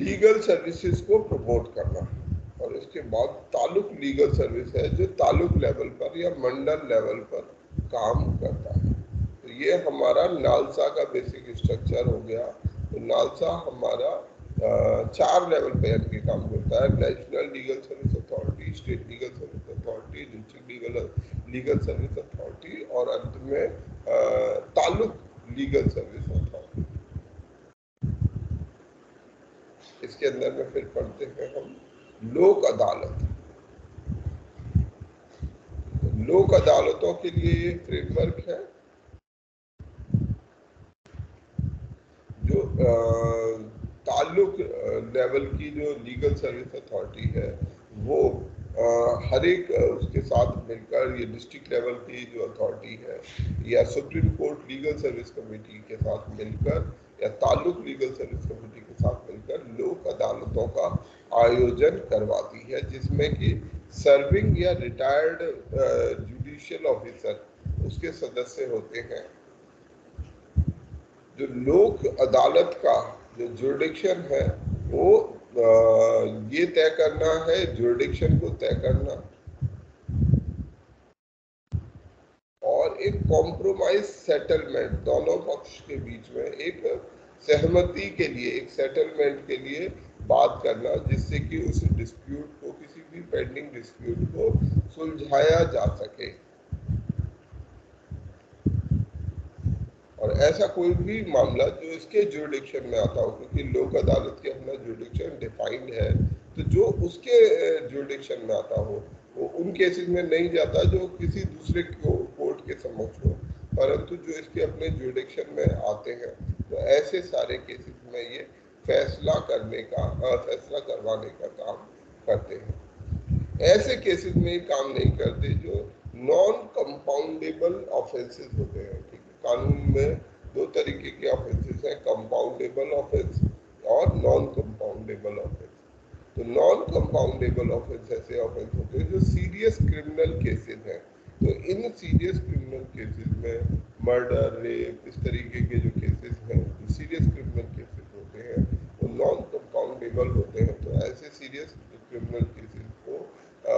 लीगल सर्विसेज़ को प्रमोट करना। और इसके बाद तालुक लीगल सर्विस है जो तालुक लेवल पर या मंडल लेवल पर काम करता है। तो ये हमारा नालसा का बेसिक स्ट्रक्चर हो गया। नालसा हमारा चार लेवल पे के काम करता है। National legal service authority state legal service authority district legal legal service authority और अंत में तालुक लीगल सर्विस अथॉरिटी इसके अंदर में फिर पढ़ते हैं हम लोक अदालत। लोक अदालतों के लिए ये फ्रेमवर्क है जो ताल्लुक लेवल की जो लीगल सर्विस अथॉरिटी है, वो हर एक उसके साथ मिलकर ये डिस्ट्रिक्ट लेवल की जो अथॉरिटी है, या supreme court legal service committee के साथ मिलकर, या ताल्लुक लीगल सर्विस कमेटी के साथ मिलकर लोक अदालतों का आयोजन करवाती है, जिसमें कि सर्विंग या रिटायर्ड जुडिशियल ऑफिसर उसके सदस्य होते हैं। जो लोक अदालत का जो जुडिक्शन है, वो ये तय करना है जुडिक्शन को तय करना। और एक कॉम्प्रोमाइज सेटलमेंट दोनों पक्ष के बीच में एक सहमति के लिए, एक सेटलमेंट के लिए बात करना, जिससे कि उस डिस्प्यूट को, किसी भी पेंडिंग डिस्प्यूट को सुलझाया जा सके। और ऐसा कोई भी मामला जो इसके जुडिक्शन में आता हो, क्योंकि लोक अदालत के अपना जुडिक्शन डिफाइंड है तो जो उसके जुडिक्शन में आता हो, वो उन केसेस में नहीं जाता जो किसी दूसरे कोर्ट के समक्ष हो। परंतु जो इसके अपने जुडिक्शन में आते हैं तो ऐसे सारे केसेस में ये फैसला करने का फैसला करवाने का काम करते हैं। ऐसे केसेस में काम नहीं करते जो नॉन कंपाउंडेबल ऑफेंसेस होते है। कानून में दो तरीके के ऑफेंसेस हैं कंपाउंडेबल ऑफेंस और नॉन कंपाउंडेबल ऑफेंस तो नॉन कंपाउंडेबल ऑफेंस ऐसे ऑफेंस होते हैं जो सीरियस क्रिमिनल केसेस हैं। तो इन सीरियस क्रिमिनल केसेस में मर्डर रेप इस तरीके के जो केसेस हैं जो सीरियस क्रिमिनल केसेस होते हैं वो नॉन कंपाउंडेबल होते हैं। तो ऐसे सीरियस क्रिमिनल केसेस को आ,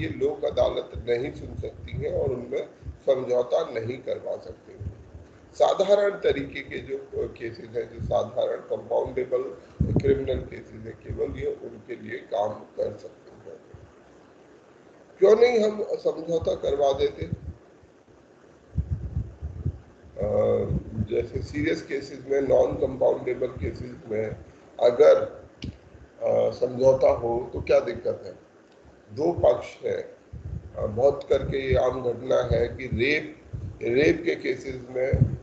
ये लोक अदालत नहीं सुन सकती हैं और उनमें समझौता नहीं करवा सकती। साधारण तरीके के जो केसेस हैं, जो साधारण कंपाउंडेबल क्रिमिनल केसेस हैं, केवल ये उनके लिए काम कर सकते हैं। क्यों नहीं हम समझौता करवा देते? जैसे सीरियस केसेस में नॉन कंपाउंडेबल केसेस में अगर समझौता हो तो क्या दिक्कत है? दो पक्ष है। बहुत करके ये आम घटना है कि रेप रेप के केसेस में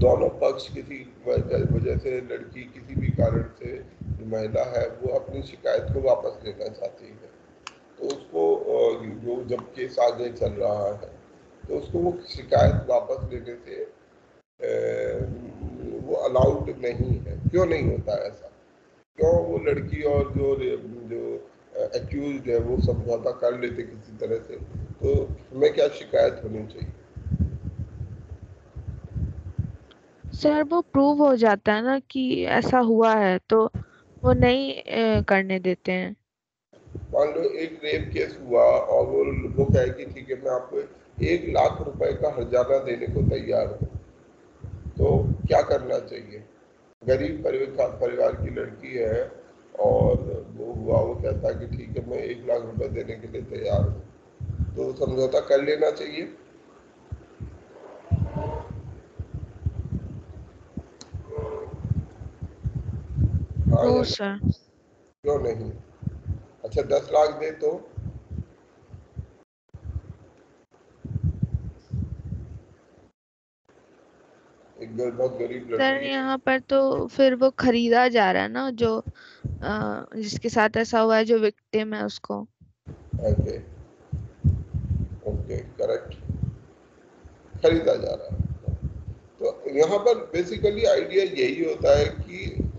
दोनों पक्ष किसी वजह से, लड़की किसी भी कारण से महिला है, वो अपनी शिकायत को वापस लेना चाहती है। तो उसको जो जब केस आगे चल रहा है तो उसको वो शिकायत वापस लेने से वो अलाउड नहीं है। क्यों नहीं होता ऐसा? क्यों वो लड़की और जो जो एक्यूज है, वो समझौता कर लेते किसी तरह से? तो हमें क्या शिकायत होनी चाहिए? सर वो प्रूव हो जाता है ना कि ऐसा हुआ है तो वो नहीं करने देते हैं। मान लो एक रेप केस हुआ और वो वो कहे कि ठीक है, मैं आपको एक लाख रुपए का हर्जाना देने को तैयार हूँ। तो क्या करना चाहिए? गरीब परिवार परिवार की लड़की है और वो हुआ, वो कहता है कि ठीक है, मैं एक लाख रुपए देने के लिए तैयार हूँ। तो समझौता कर लेना चाहिए। सर। क्यों नहीं? अच्छा दस लाख दे तो। एक बहुत गरीब सर यहाँ पर तो फिर वो खरीदा जा रहा है ना जो आ, जिसके साथ ऐसा हुआ है जो विक्टिम है उसको। ओके ओके करेक्ट खरीदा जा रहा है। तो यहाँ पर बेसिकली आइडिया यही होता है कि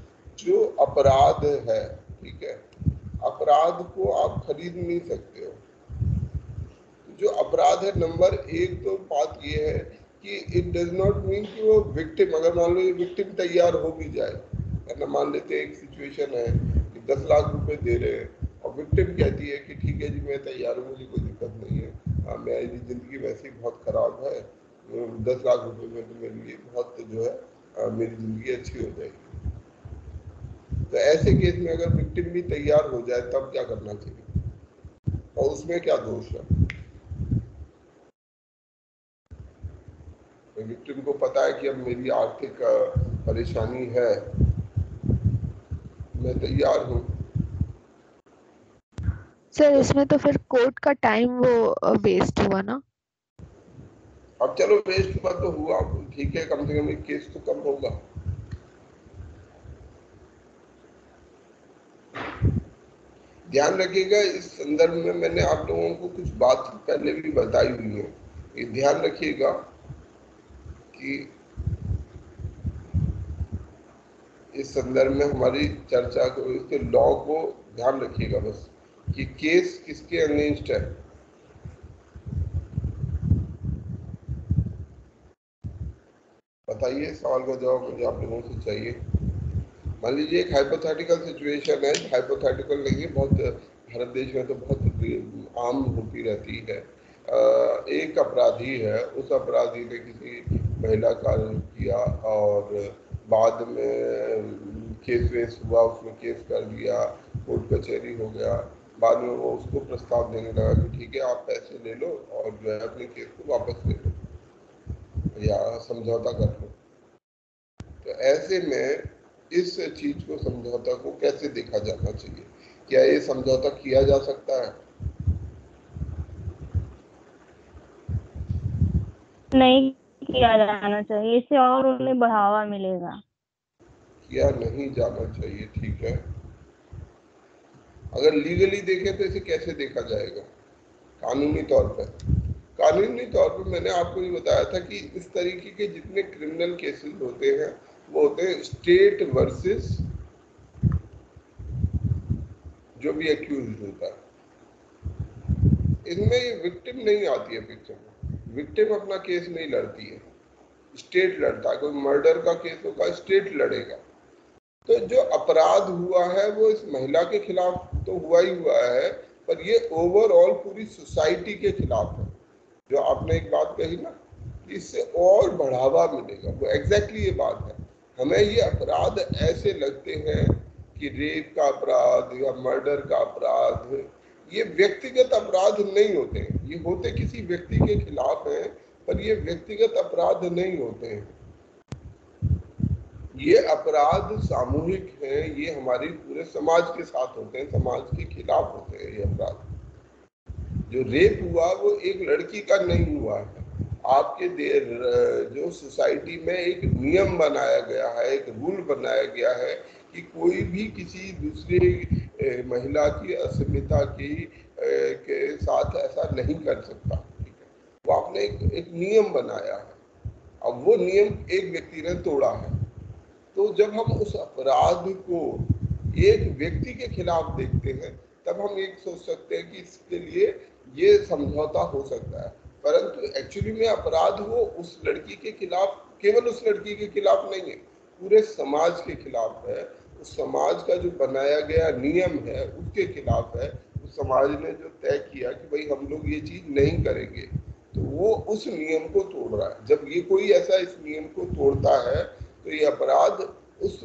जो अपराध है ठीक है? अपराध को आप खरीद नहीं सकते हो। जो अपराध है नंबर एक तो बात ये है कि इट डज नॉट मीन कि वो विक्टिम अगर मान लो विक्टिम तैयार हो भी जाए है ना मान लेते एक सिचुएशन है कि दस लाख रुपए दे रहे हैं और विक्टिम कहती है कि ठीक है जी मैं तैयार हूँ मुझे कोई दिक्कत नहीं है। हाँ मेरी ज़िंदगी वैसे ही बहुत खराब है दस लाख रुपए में तो मेरे लिए बहुत जो है आ, मेरी ज़िंदगी अच्छी हो जाएगी। तो ऐसे केस में अगर विक्टिम भी तैयार हो जाए तब क्या करना चाहिए? और उसमें क्या दोष है? विक्टिम को पता है कि अब मेरी आर्थिक परेशानी है। मैं तैयार हूँ। सर इसमें तो फिर कोर्ट का टाइम वो वेस्ट हुआ ना? अब चलो वेस्ट हुआ तो हुआ। ठीक है कम से कम एक केस तो कम होगा। ध्यान रखिएगा, इस संदर्भ में मैंने आप लोगों को कुछ बात पहले भी बताई हुई है। ये ध्यान रखिएगा कि इस संदर्भ में हमारी चर्चा को, इसके लॉ को ध्यान रखिएगा बस, कि केस किसके अगेंस्ट है। बताइए, सवाल का जवाब मुझे आप लोगों से चाहिए। मान लीजिए एक हाइपोथेटिकल सिचुएशन है हाइपोथेटिकल नहीं बहुत, भारत देश में तो बहुत आम होती रहती है। एक अपराधी है, उस अपराधी ने किसी महिला का किया और बाद में, केस वेस हुआ उसमें केस कर दिया कोर्ट कचहरी हो गया। बाद में वो उसको प्रस्ताव देने लगा कि ठीक है, आप पैसे ले लो और जो है अपने केस को वापस ले लो। या समझौता कर लो। तो ऐसे में इस चीज़ को समझौता को कैसे देखा जाना चाहिए? क्या ये समझौता किया जा सकता है? नहीं किया जाना चाहिए। इससे और उन्हें बढ़ावा मिलेगा। किया नहीं जाना चाहिए ठीक है। अगर लीगली देखें तो इसे कैसे देखा जाएगा? कानूनी तौर पर। कानूनी तौर पर मैंने आपको ये बताया था कि इस तरीके के जितने क्रिमिनल केसेस होते हैं वो होते हैं स्टेट वर्सेस जो भी एक्यूज होता है। इनमें विक्टिम नहीं आती है पिक्चर में विक्टिम अपना केस नहीं लड़ती है। स्टेट लड़ता है। कोई मर्डर का केस होगा स्टेट लड़ेगा। तो जो अपराध हुआ है, वो इस महिला के खिलाफ तो हुआ ही हुआ है, पर ये ओवरऑल पूरी सोसाइटी के खिलाफ है। जो आपने एक बात कही ना, इससे और बढ़ावा मिलेगा। वो एग्जैक्टली exactly ये बात है। हमें ये अपराध ऐसे लगते हैं कि रेप का अपराध या मर्डर का अपराध, ये व्यक्तिगत अपराध नहीं होते हैं। ये होते किसी व्यक्ति के खिलाफ हैं, पर ये व्यक्तिगत अपराध नहीं होते हैं। ये अपराध सामूहिक हैं, ये हमारी पूरे समाज के साथ होते हैं, समाज के खिलाफ होते हैं ये अपराध। जो रेप हुआ, वो एक लड़की का नहीं हुआ है। आपके जो सोसाइटी में एक नियम बनाया गया है एक रूल बनाया गया है कि कोई भी किसी दूसरे महिला की असभ्यता की के साथ ऐसा नहीं कर सकता ठीक है? वो आपने एक, एक नियम बनाया है। अब वो नियम एक व्यक्ति ने तोड़ा है। तो जब हम उस अपराध को एक व्यक्ति के खिलाफ देखते हैं तब हम एक सोच सकते हैं कि इसके लिए ये समझौता हो सकता है। परंतु एक्चुअली में अपराध वो उस लड़की के खिलाफ, केवल उस लड़की के खिलाफ नहीं है, पूरे समाज के खिलाफ है। उस समाज का जो बनाया गया नियम है, उसके खिलाफ है। उस समाज ने जो तय किया कि भाई हम लोग ये चीज़ नहीं करेंगे तो वो उस नियम को तोड़ रहा है। जब ये कोई ऐसा इस नियम को तोड़ता है तो ये अपराध उस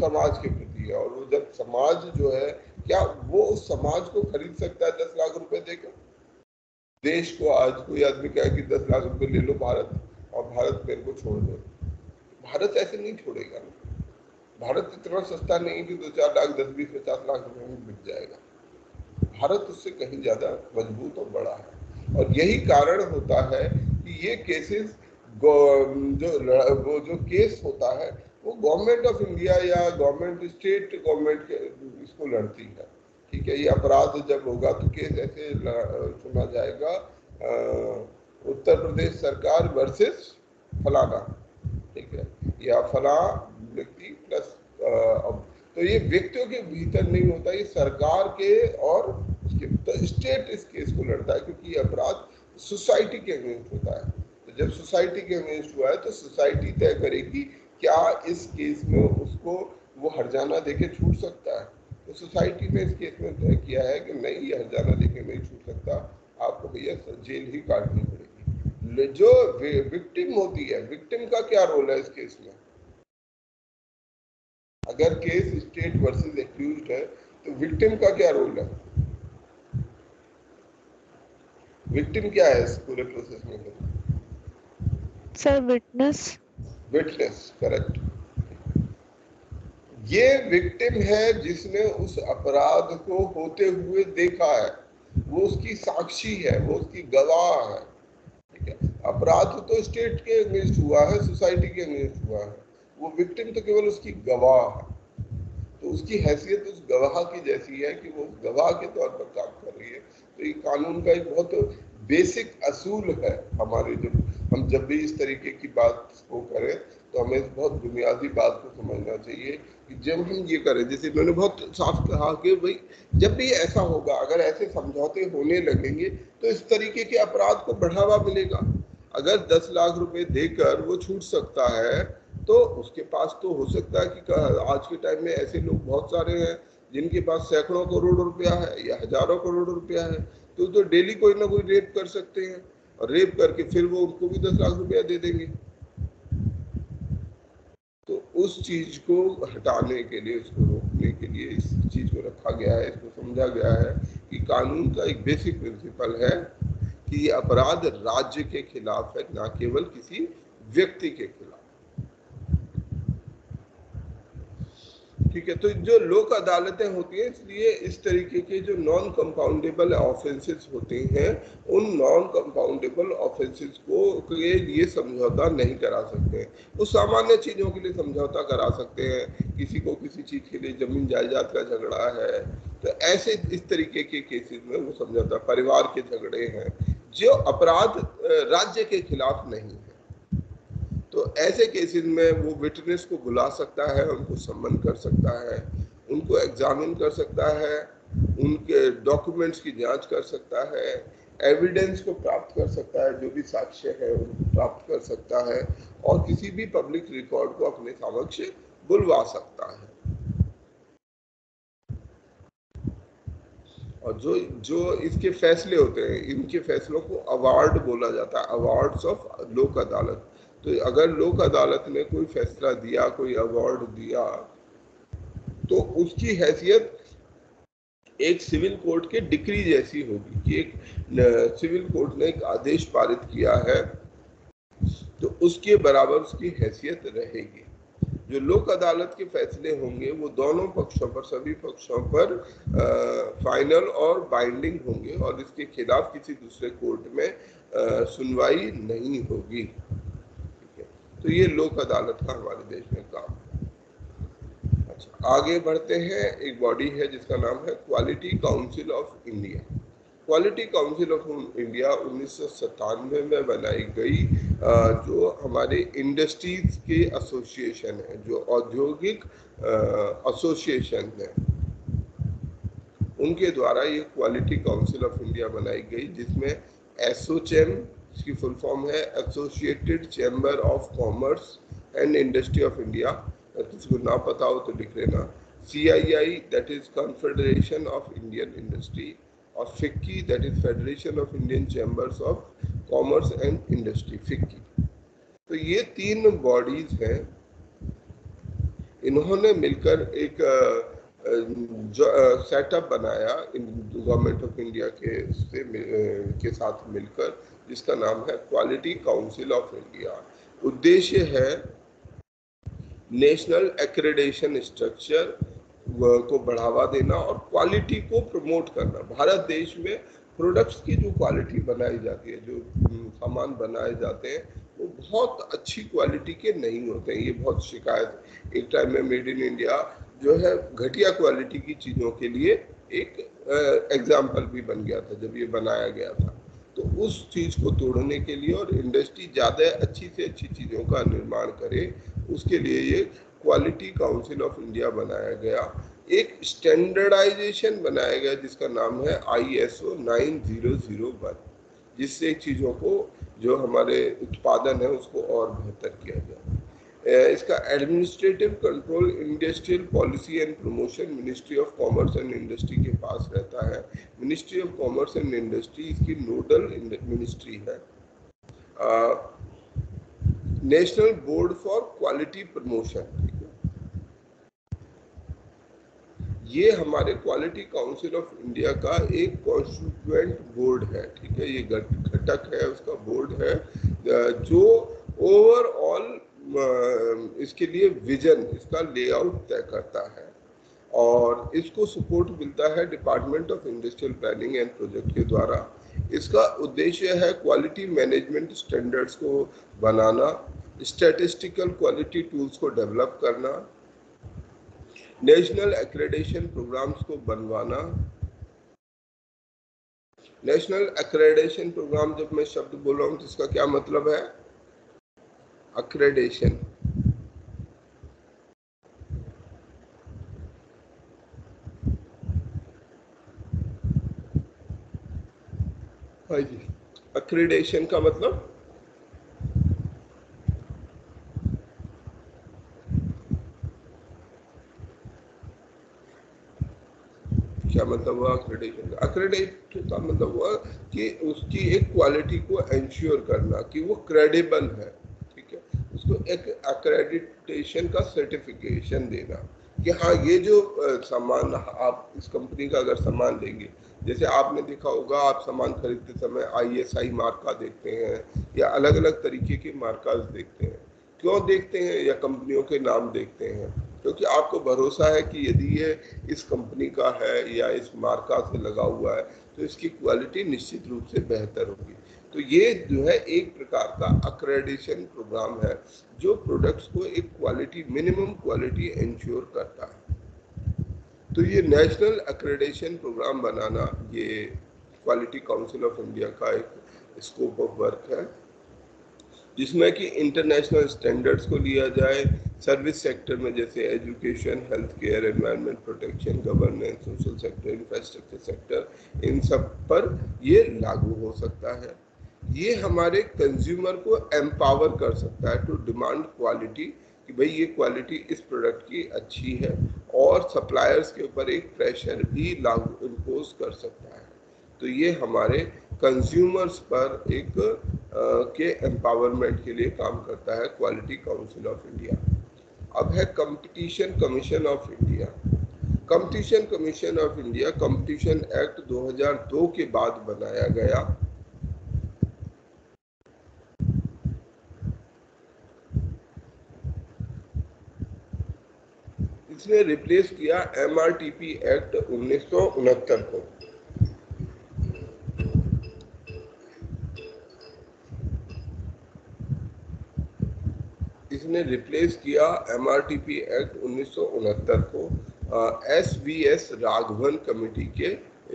समाज के प्रति है। और वो जब समाज जो है, क्या वो उस समाज को खरीद सकता है दस लाख रुपए देकर? देश को आज कोई आदमी कहे कि दस लाख रुपए ले लो भारत और भारत मेरे को छोड़ दो। भारत ऐसे नहीं छोड़ेगा। भारत इतना सस्ता नहीं कि दो चार लाख, दस, बीस, पचास लाख रुपए में बिक जाएगा। भारत उससे कहीं ज़्यादा मज़बूत और बड़ा है। और यही कारण होता है कि ये केसेस जो वो जो केस होता है, वो गवर्नमेंट ऑफ़ इंडिया या गवर्नमेंट स्टेट गवर्नमेंट इसको लड़ती है। ठीक है, ये अपराध जब होगा तो केस ऐसे सुना जाएगा उत्तर प्रदेश सरकार वर्सेस फलाना, ठीक है, या फला व्यक्ति प्लस तो ये व्यक्तियों के भीतर नहीं होता, ये सरकार के और तो स्टेट इस केस को लड़ता है, क्योंकि ये अपराध सोसाइटी के अगेंस्ट होता है। तो जब सोसाइटी के अगेंस्ट हुआ है तो सोसाइटी तय करेगी, क्या इस केस में उसको वो हरजाना देके छूट सकता है। तो सोसाइटी ने इस केस में तय किया है कि नहीं ये हरजाना देके नहीं छूट सकता। आपको भैया जेल ही काटनी पड़ेगी। जो विक्टिम होती है विक्टिम का क्या रोल है इस केस में? अगर केस स्टेट वर्सेस एक्यूज है तो विक्टिम का क्या रोल है? विक्टिम क्या है इस पूरे प्रोसेस में? सर विटनेस विटनेस करेक्ट ये विक्टिम है जिसने उस अपराध को होते हुए देखा है। वो उसकी साक्षी है, वो उसकी गवाह है। ठीक है? अपराध तो स्टेट के अगेंस्ट हुआ है, सोसाइटी के अगेंस्ट हुआ है। वो विक्टिम तो केवल उसकी गवाह है। तो उसकी हैसियत उस गवाह की जैसी है कि वो गवाह के तौर पर काम कर रही है। तो ये कानून का एक बहुत बेसिक असूल है हमारे जो हम जब भी इस तरीके की बात को करें तो हमें इस बहुत बुनियादी बात को समझना चाहिए जब हम ये करें जैसे मैंने बहुत साफ़ कहा कि भाई, जब भी ऐसा होगा, अगर ऐसे समझौते होने लगेंगे तो इस तरीके के अपराध को बढ़ावा मिलेगा। अगर दस लाख रुपए देकर वो छूट सकता है तो उसके पास तो हो सकता है कि आज के टाइम में ऐसे लोग बहुत सारे हैं, जिनके पास सैकड़ों करोड़ रुपया है या हज़ारों करोड़ रुपया है तो तो डेली कोई ना कोई रेप कर सकते हैं। और रेप करके फिर वो उनको भी दस लाख रुपया दे देंगे। तो उस चीज़ को हटाने के लिए, उसको रोकने के लिए इस चीज़ को रखा गया है, इसको समझा गया है कि कानून का एक बेसिक प्रिंसिपल है कि ये अपराध राज्य के खिलाफ है, ना केवल किसी व्यक्ति के खिलाफ। ठीक है तो जो लोक अदालतें होती हैं, इसलिए इस तरीके के जो नॉन कंपाउंडेबल ऑफेंसेस होते हैं, उन नॉन कंपाउंडेबल ऑफेंसेस को के लिए समझौता नहीं करा सकते वो सामान्य चीज़ों के लिए समझौता करा सकते हैं। किसी को किसी चीज़ के लिए ज़मीन जायदाद का झगड़ा है तो ऐसे इस तरीके के केसेस में वो समझौता, परिवार के झगड़े हैं, जो अपराध राज्य के खिलाफ नहीं है। तो ऐसे केसेस में वो विटनेस को बुला सकता है, उनको सम्मन कर सकता है, उनको एग्जामिन कर सकता है, उनके डॉक्यूमेंट्स की जाँच कर सकता है एविडेंस को प्राप्त कर सकता है, जो भी साक्ष्य है, उनको प्राप्त कर सकता है और किसी भी पब्लिक रिकॉर्ड को अपने समक्ष बुलवा सकता है। और जो जो इसके फैसले होते हैं, इनके फैसलों को अवार्ड बोला जाता है अवार्ड्स ऑफ़ लोक अदालत। तो अगर लोक अदालत ने कोई फैसला दिया कोई अवार्ड दिया तो उसकी हैसियत एक सिविल कोर्ट के डिक्री जैसी होगी कि एक सिविल कोर्ट ने एक आदेश पारित किया है तो उसके बराबर उसकी हैसियत रहेगी। जो लोक अदालत के फैसले होंगे वो दोनों पक्षों पर सभी पक्षों पर आ, फाइनल और बाइंडिंग होंगे और इसके खिलाफ किसी दूसरे कोर्ट में सुनवाई नहीं होगी। तो ये लोक अदालत का हमारे देश में काम है। अच्छा आगे बढ़ते हैं। एक बॉडी है जिसका नाम है quality council of India quality council of India उन्नीस में बनाई गई जो हमारे इंडस्ट्रीज़ के एसोसिएशन है, जो औद्योगिक एसोसिएशन है। उनके द्वारा ये क्वालिटी काउंसिल ऑफ़ इंडिया बनाई गई, जिसमें एसोचेम इसकी फुल फॉर्म है associated chamber of commerce and industry of India किसी को ना पता हो तो लिख लेना। C I I that is confederation of Indian industry और FICCI that is federation of Indian chambers of commerce and industry FICCI. तो ये तीन बॉडीज हैं। इन्होंने मिलकर एक सेटअप बनाया गवर्नमेंट ऑफ़ इंडिया के से के साथ मिलकर। जिसका नाम है क्वालिटी काउंसिल ऑफ़ इंडिया उद्देश्य है नेशनल एक्रेडेशन स्ट्रक्चर को बढ़ावा देना और क्वालिटी को प्रमोट करना। भारत देश में प्रोडक्ट्स की जो क्वालिटी बनाई जाती है, जो सामान बनाए जाते हैं, वो बहुत अच्छी क्वालिटी के नहीं होते हैं। ये बहुत शिकायत एक टाइम में मेड इन इंडिया जो है घटिया क्वालिटी की चीज़ों के लिए एक एग्ज़ाम्पल भी बन गया था, जब ये बनाया गया था। तो उस चीज़ को तोड़ने के लिए और इंडस्ट्री ज़्यादा अच्छी से अच्छी चीज़ों का निर्माण करे, उसके लिए ये क्वालिटी काउंसिल ऑफ़ इंडिया बनाया गया। एक स्टैंडर्डाइजेशन बनाया गया जिसका नाम है I S O nine zero zero one, जिससे चीज़ों को जो हमारे उत्पादन है उसको और बेहतर किया जाए। इसका administrative control industrial policy and promotion ministry of commerce and industry के पास रहता है। Ministry of commerce and industry इसकी नोडल मिनिस्ट्री है। National board for quality promotion ये हमारे क्वालिटी काउंसिल ऑफ़ इंडिया का एक कॉन्स्टिट्यूएंट बोर्ड है, ठीक है? ये घटक है, उसका बोर्ड है। जो ओवरऑल इसके लिए विजन इसका लेआउट तय करता है। और इसको सपोर्ट मिलता है department of industrial planning and project के द्वारा। इसका उद्देश्य है क्वालिटी मैनेजमेंट स्टैंडर्ड्स को बनाना स्टैटिस्टिकल क्वालिटी टूल्स को डेवलप करना नेशनल एक्रेडेशन प्रोग्राम्स को बनवाना। नेशनल एक्रेडेशन प्रोग्राम जब मैं शब्द बोल रहा हूँ तो इसका क्या मतलब है? Accreditation. हाँ जी अक्रेडेशन का मतलब? क्या मतलब हुआ अक्रेडेशन का? अक्रेडेट का मतलब हुआ कि उसकी एक क्वालिटी को एंश्योर करना, कि वो क्रेडिबल है। उसको एक अक्रेडिटेशन का सर्टिफिकेशन देना। कि हाँ ये जो सामान, आप इस कंपनी का अगर सामान लेंगे, जैसे आपने देखा होगा, आप सामान खरीदते समय आईएसआई मार्का देखते हैं, या अलग अलग तरीके के मार्का देखते हैं। क्यों देखते हैं या कंपनियों के नाम देखते हैं? क्योंकि आपको भरोसा है कि यदि ये इस कंपनी का है या इस मार्का से लगा हुआ है तो इसकी क्वालिटी निश्चित रूप से बेहतर होगी। तो ये जो है एक प्रकार का अक्रेडिशन प्रोग्राम है, जो प्रोडक्ट्स को एक क्वालिटी मिनिमम क्वालिटी इंश्योर करता है। तो ये नेशनल अक्रेडिशन प्रोग्राम बनाना ये क्वालिटी काउंसिल ऑफ़ इंडिया का एक स्कोप ऑफ़ वर्क है, जिसमें कि इंटरनेशनल स्टैंडर्ड्स को लिया जाए सर्विस सेक्टर में जैसे education health care environment protection governance social sector infrastructure sector इन सब पर ये लागू हो सकता है। ये हमारे कंज्यूमर को एम्पावर कर सकता है टू डिमांड क्वालिटी कि भाई ये क्वालिटी इस प्रोडक्ट की अच्छी है और सप्लायर्स के ऊपर एक प्रेशर भी लागू इम्पोज कर सकता है। तो ये हमारे कंज्यूमर्स पर एक आ, के एम्पावरमेंट के लिए काम करता है क्वालिटी काउंसिल ऑफ़ इंडिया अब है competition commission of India competition commission of India competition act 2002 के बाद बनाया गया। इसने रिप्लेस किया एमआरटीपी एक्ट उन्नीस सौ उनहत्तर को। इसने रिप्लेस किया एमआरटीपी एक्ट उन्नीस को S V S Raghavan committee के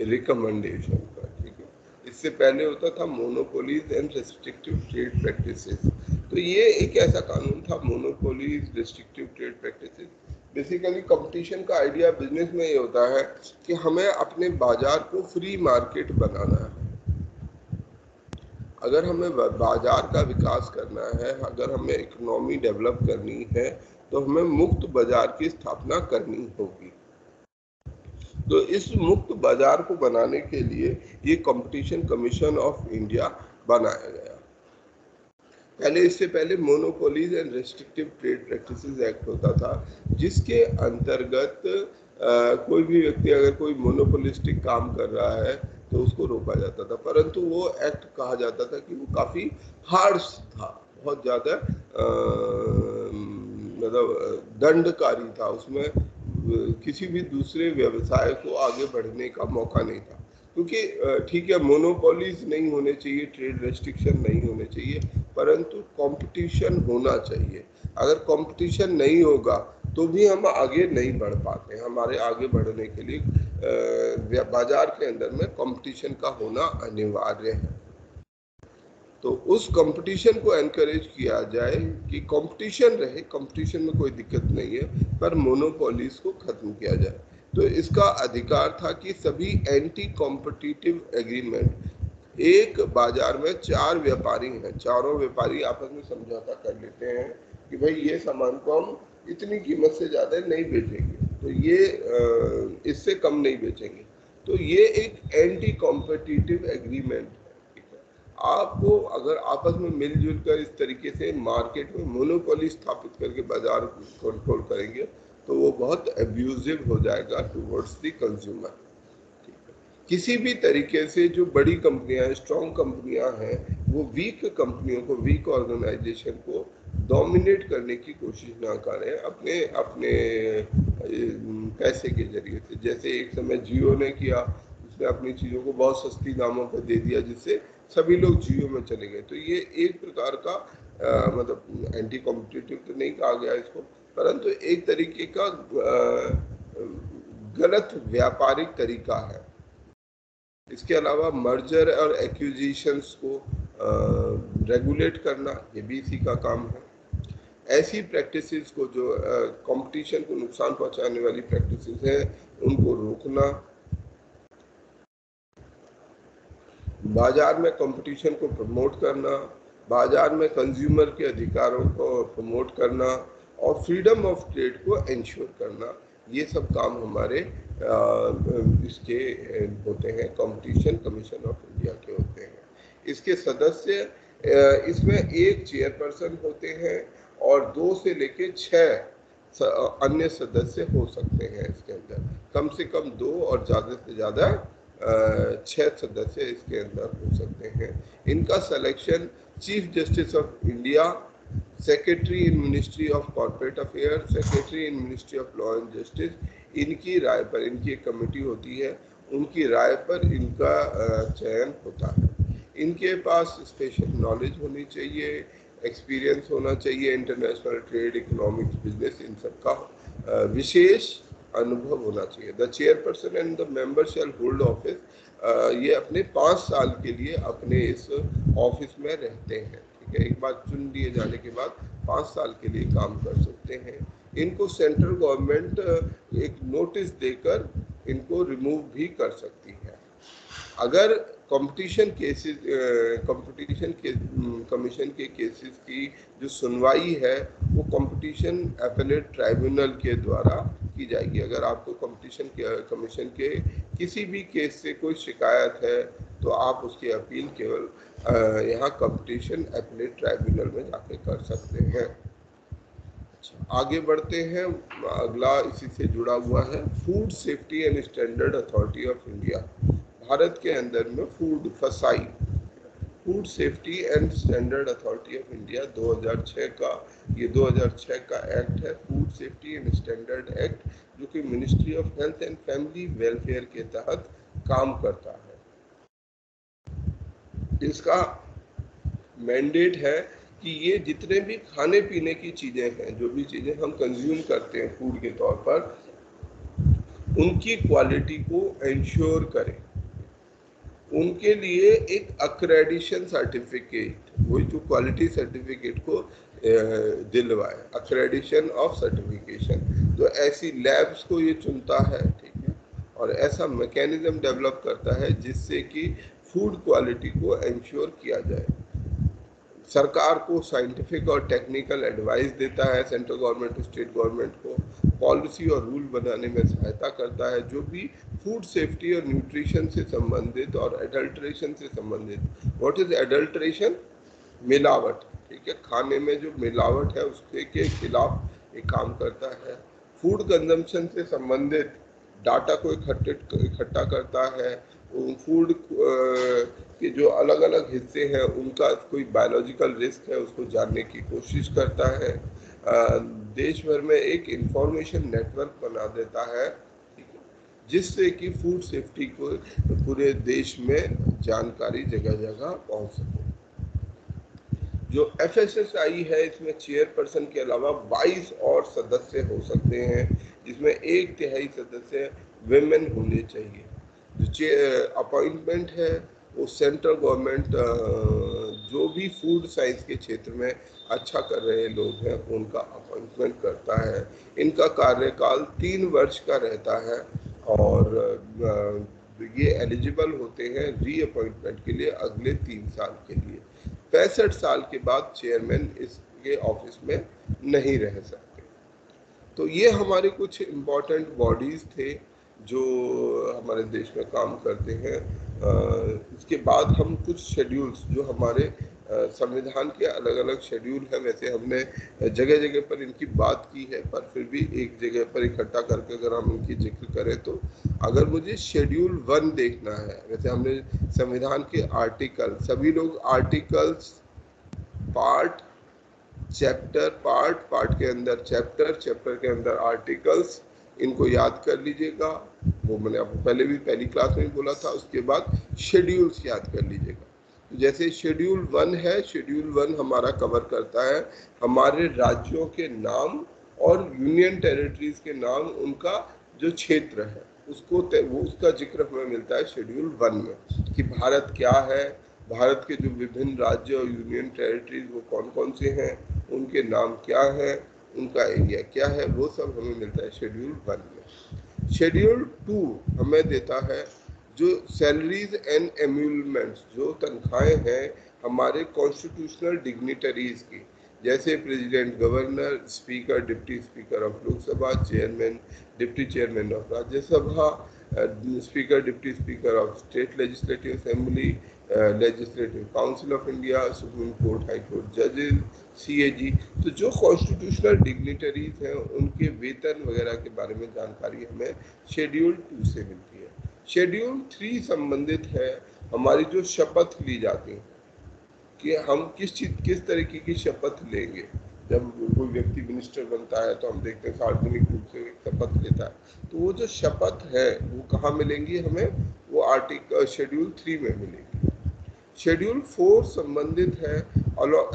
रिकमेंडेशन पर, ठीक है? इससे पहले होता था monopolies and restrictive trade practices तो ये एक ऐसा कानून था monopolies restrictive trade practices basically competition का आइडिया बिज़नेस में ये होता है कि हमें अपने बाज़ार को फ्री मार्केट बनाना है। अगर हमें बाज़ार का विकास करना है, अगर हमें इकोनॉमी डेवलप करनी है तो हमें मुक्त बाज़ार की स्थापना करनी होगी। तो इस मुक्त बाज़ार को बनाने के लिए ये कंपटीशन कमीशन ऑफ़ इंडिया बनाया गया। पहले, इससे पहले monopolies and restrictive trade practices act होता था, जिसके अंतर्गत कोई भी व्यक्ति अगर कोई मोनोपोलिस्टिक काम कर रहा है तो उसको रोका जाता था। परंतु वो एक्ट कहा जाता था कि वो काफ़ी हार्श था, बहुत ज़्यादा मतलब दंडकारी था। उसमें किसी भी दूसरे व्यवसाय को आगे बढ़ने का मौका नहीं था। क्योंकि ठीक है मोनोपोलीज नहीं होने चाहिए ट्रेड रेस्ट्रिक्शन नहीं होने चाहिए, परंतु कंपटीशन होना चाहिए। अगर कंपटीशन नहीं होगा तो भी हम आगे नहीं बढ़ पाते हमारे आगे बढ़ने के लिए बाज़ार के अंदर में कंपटीशन का होना अनिवार्य है। तो उस कंपटीशन को एनकरेज किया जाए कि कंपटीशन रहे कंपटीशन में कोई दिक्कत नहीं है, पर मोनोपोलीज को खत्म किया जाए। तो इसका अधिकार था कि सभी एंटी कॉम्पिटिटिव एग्रीमेंट एक बाज़ार में चार व्यापारी हैं। चारों व्यापारी आपस में समझौता कर लेते हैं कि भाई ये सामान को हम इतनी कीमत से ज़्यादा नहीं बेचेंगे। तो ये इससे कम नहीं बेचेंगे। तो ये एक एंटी कॉम्पिटिटिव एग्रीमेंट आपको अगर आपस में मिलजुल कर इस तरीके से मार्केट में मोनोपोली स्थापित करके बाज़ार कंट्रोल करेंगे तो वो बहुत एब्यूजिव हो जाएगा टूवर्ड्स द कंज्यूमर किसी भी तरीके से जो बड़ी कंपनियाँ स्ट्रॉन्ग कंपनियाँ हैं वो वीक कंपनियों को वीक ऑर्गेनाइजेशन को डोमिनेट करने की कोशिश ना करें। अपने अपने पैसे के ज़रिए से। जैसे एक समय जियो ने किया उसने अपनी चीज़ों को बहुत सस्ती दामों पर दे दिया जिससे सभी लोग जियो में चले गए। तो ये एक प्रकार का आ, मतलब एंटी कॉम्पिटिटिव तो नहीं कहा गया इसको। परंतु एक तरीके का गलत व्यापारिक तरीका है। इसके अलावा मर्जर और एक्विजिशंस को रेगुलेट करना, ये भी इसी का काम है। ऐसी प्रैक्टिसेस को जो कंपटीशन को नुकसान पहुँचाने वाली प्रैक्टिसेस है, उनको रोकना। बाज़ार में कंपटीशन को प्रमोट करना, बाज़ार में कंज्यूमर के अधिकारों को प्रमोट करना और फ्रीडम ऑफ़ ट्रेड को इंश्योर करना, ये सब काम हमारे इसके होते हैं कंपटीशन कमीशन ऑफ़ इंडिया के होते हैं। इसके सदस्य इसमें एक चेयरपर्सन होते हैं और दो से लेके छः अन्य सदस्य हो सकते हैं इसके अंदर। कम से कम दो और ज़्यादा से ज़्यादा छह सदस्य इसके अंदर हो सकते हैं। इनका selection chief justice of India secretary in ministry of corporate affair secretary in ministry of law and justice इनकी राय पर, इनकी एक कमेटी होती है, उनकी राय पर इनका चयन होता है। इनके पास स्पेशल नॉलेज होनी चाहिए एक्सपीरियंस होना चाहिए इंटरनेशनल ट्रेड इकोनॉमिक्स बिज़नेस इन सब का विशेष अनुभव होना चाहिए। The chairperson and the member shall hold office ये अपने पाँच साल के लिए अपने इस ऑफ़िस में रहते हैं। एक बार चुन लिए जाने के बाद पाँच साल के लिए काम कर सकते हैं। इनको सेंट्रल गवर्नमेंट एक नोटिस देकर इनको रिमूव भी कर सकती है। अगर कंपटीशन केसेस कंपटीशन के कमीशन के केसेस की जो सुनवाई है, वो कंपटीशन अपलेट ट्राइब्यूनल के द्वारा की जाएगी। अगर आपको कंपटीशन कमीशन के किसी भी केस से कोई शिकायत है तो आप उसकी अपील केवल यहाँ कंपटीशन अपलेट ट्राइब्यूनल में जाके कर सकते हैं। अच्छा, आगे बढ़ते हैं। अगला इसी से जुड़ा हुआ है। Food safety and standard authority of India Bharat के अंदर में food FSSAI. Food safety and standard authority of India 2006 का ये 2006 का एक्ट है। Food safety and standard act जो कि ministry of health and family welfare के तहत काम करता है। इसका मैंडेट है कि ये जितने भी खाने पीने की चीज़ें हैं, जो भी चीज़ें हम कंज्यूम करते हैं फ़ूड के तौर पर, उनकी क्वालिटी को इंश्योर करें। उनके लिए एक अक्रेडिशन सर्टिफिकेट वही जो क्वालिटी सर्टिफिकेट को दिलवाए अक्रेडिशन ऑफ़ सर्टिफिकेशन तो ऐसी लैब्स को ये चुनता है, ठीक है? और ऐसा मैकेनिज्म डेवलप करता है जिससे कि फ़ूड क्वालिटी को इंश्योर किया जाए। सरकार को साइंटिफिक और टेक्निकल एडवाइस देता है सेंट्रल गवर्नमेंट स्टेट गवर्नमेंट को। पॉलिसी और रूल बनाने में सहायता करता है, जो भी फ़ूड सेफ्टी और न्यूट्रिशन से संबंधित और एडल्ट्रेशन से संबंधित। व्हाट इज़ एडल्ट्रेशन मिलावट, ठीक है? खाने में जो मिलावट है, उसके के खिलाफ ये काम करता है। फ़ूड कंजम्पशन से संबंधित डाटा को इकट्ठे, इकट्ठा करता है। फ़ूड के जो अलग अलग हिस्से हैं, उनका कोई बायोलॉजिकल रिस्क है, उसको जानने की कोशिश करता है। देश भर में एक इंफॉर्मेशन नेटवर्क बना देता है जिससे कि फ़ूड सेफ्टी को पूरे देश में जानकारी जगह जगह पहुँच सके। जो एफ़ है, इसमें चेयरपर्सन के अलावा 22 और सदस्य हो सकते हैं, जिसमें एक तिहाई सदस्य वेमेन होने चाहिए। जो अपॉइंटमेंट है, वो सेंट्रल गवर्नमेंट जो भी फ़ूड साइंस के क्षेत्र में अच्छा कर रहे लोग हैं, उनका अपॉइंटमेंट करता है। इनका कार्यकाल तीन वर्ष का रहता है और ये एलिजिबल होते हैं री अपॉइंटमेंट के लिए अगले तीन साल के लिए। पैंसठ साल के बाद चेयरमैन इसके ऑफ़िस में नहीं रह सकते। तो ये हमारे कुछ इम्पोर्टेंट बॉडीज थे। जो हमारे देश में काम करते हैं इसके बाद हम कुछ शेड्यूल्स जो हमारे संविधान के अलग अलग शेड्यूल हैं, वैसे हमने जगह जगह पर इनकी बात की है, पर फिर भी एक जगह पर इकट्ठा करके अगर हम इनकी ज़िक्र करें तो अगर मुझे शेड्यूल वन देखना है, वैसे हमने संविधान के आर्टिकल सभी लोग articles part chapter part part के अंदर चैप्टर चैप्टर के अंदर आर्टिकल्स इनको याद कर लीजिएगा। वो मैंने आपको पहले भी पहली क्लास में बोला था, उसके बाद शेड्यूल्स याद कर लीजिएगा। जैसे शेड्यूल वन है शेड्यूल वन हमारा कवर करता है। हमारे राज्यों के नाम और यूनियन टेरिटरीज के नाम, उनका जो क्षेत्र है, उसको वो उसका ज़िक्र हमें मिलता है शेड्यूल वन में, कि भारत क्या है? भारत के जो विभिन्न राज्य और यूनियन टेरिटरीज वो कौन कौन से हैं? उनके नाम क्या है? उनका एरिया क्या है? वो सब हमें मिलता है शेड्यूल वन में। शेड्यूल टू हमें देता है जो सैलरीज एंड एम्यूलमेंट्स जो तनख्वाहें हैं हमारे कॉन्स्टिट्यूशनल डिग्निटरीज की। जैसे president governor speaker deputy speaker of Lok Sabha chairman deputy chairman of Rajya Sabha speaker deputy speaker of state legislative assembly legislative council of India supreme court high court जजेस सी तो जो constitutional dignitaries हैं, उनके वेतन वगैरह के बारे में जानकारी हमें शेड्यूल टू से मिलती है। शेड्यूल थ्री संबंधित है, हमारी जो शपथ ली जाती है, कि हम किस चीज़, किस तरीके की शपथ लेंगे। जब कोई व्यक्ति मिनिस्टर बनता है तो हम देखते हैं, सार्वजनिक रूप से शपथ लेता है। तो वो जो शपथ है, वो कहाँ मिलेंगी हमें? वो आर्टिकल शेड्यूल थ्री में मिलेगी। शेड्यूल फोर संबंधित है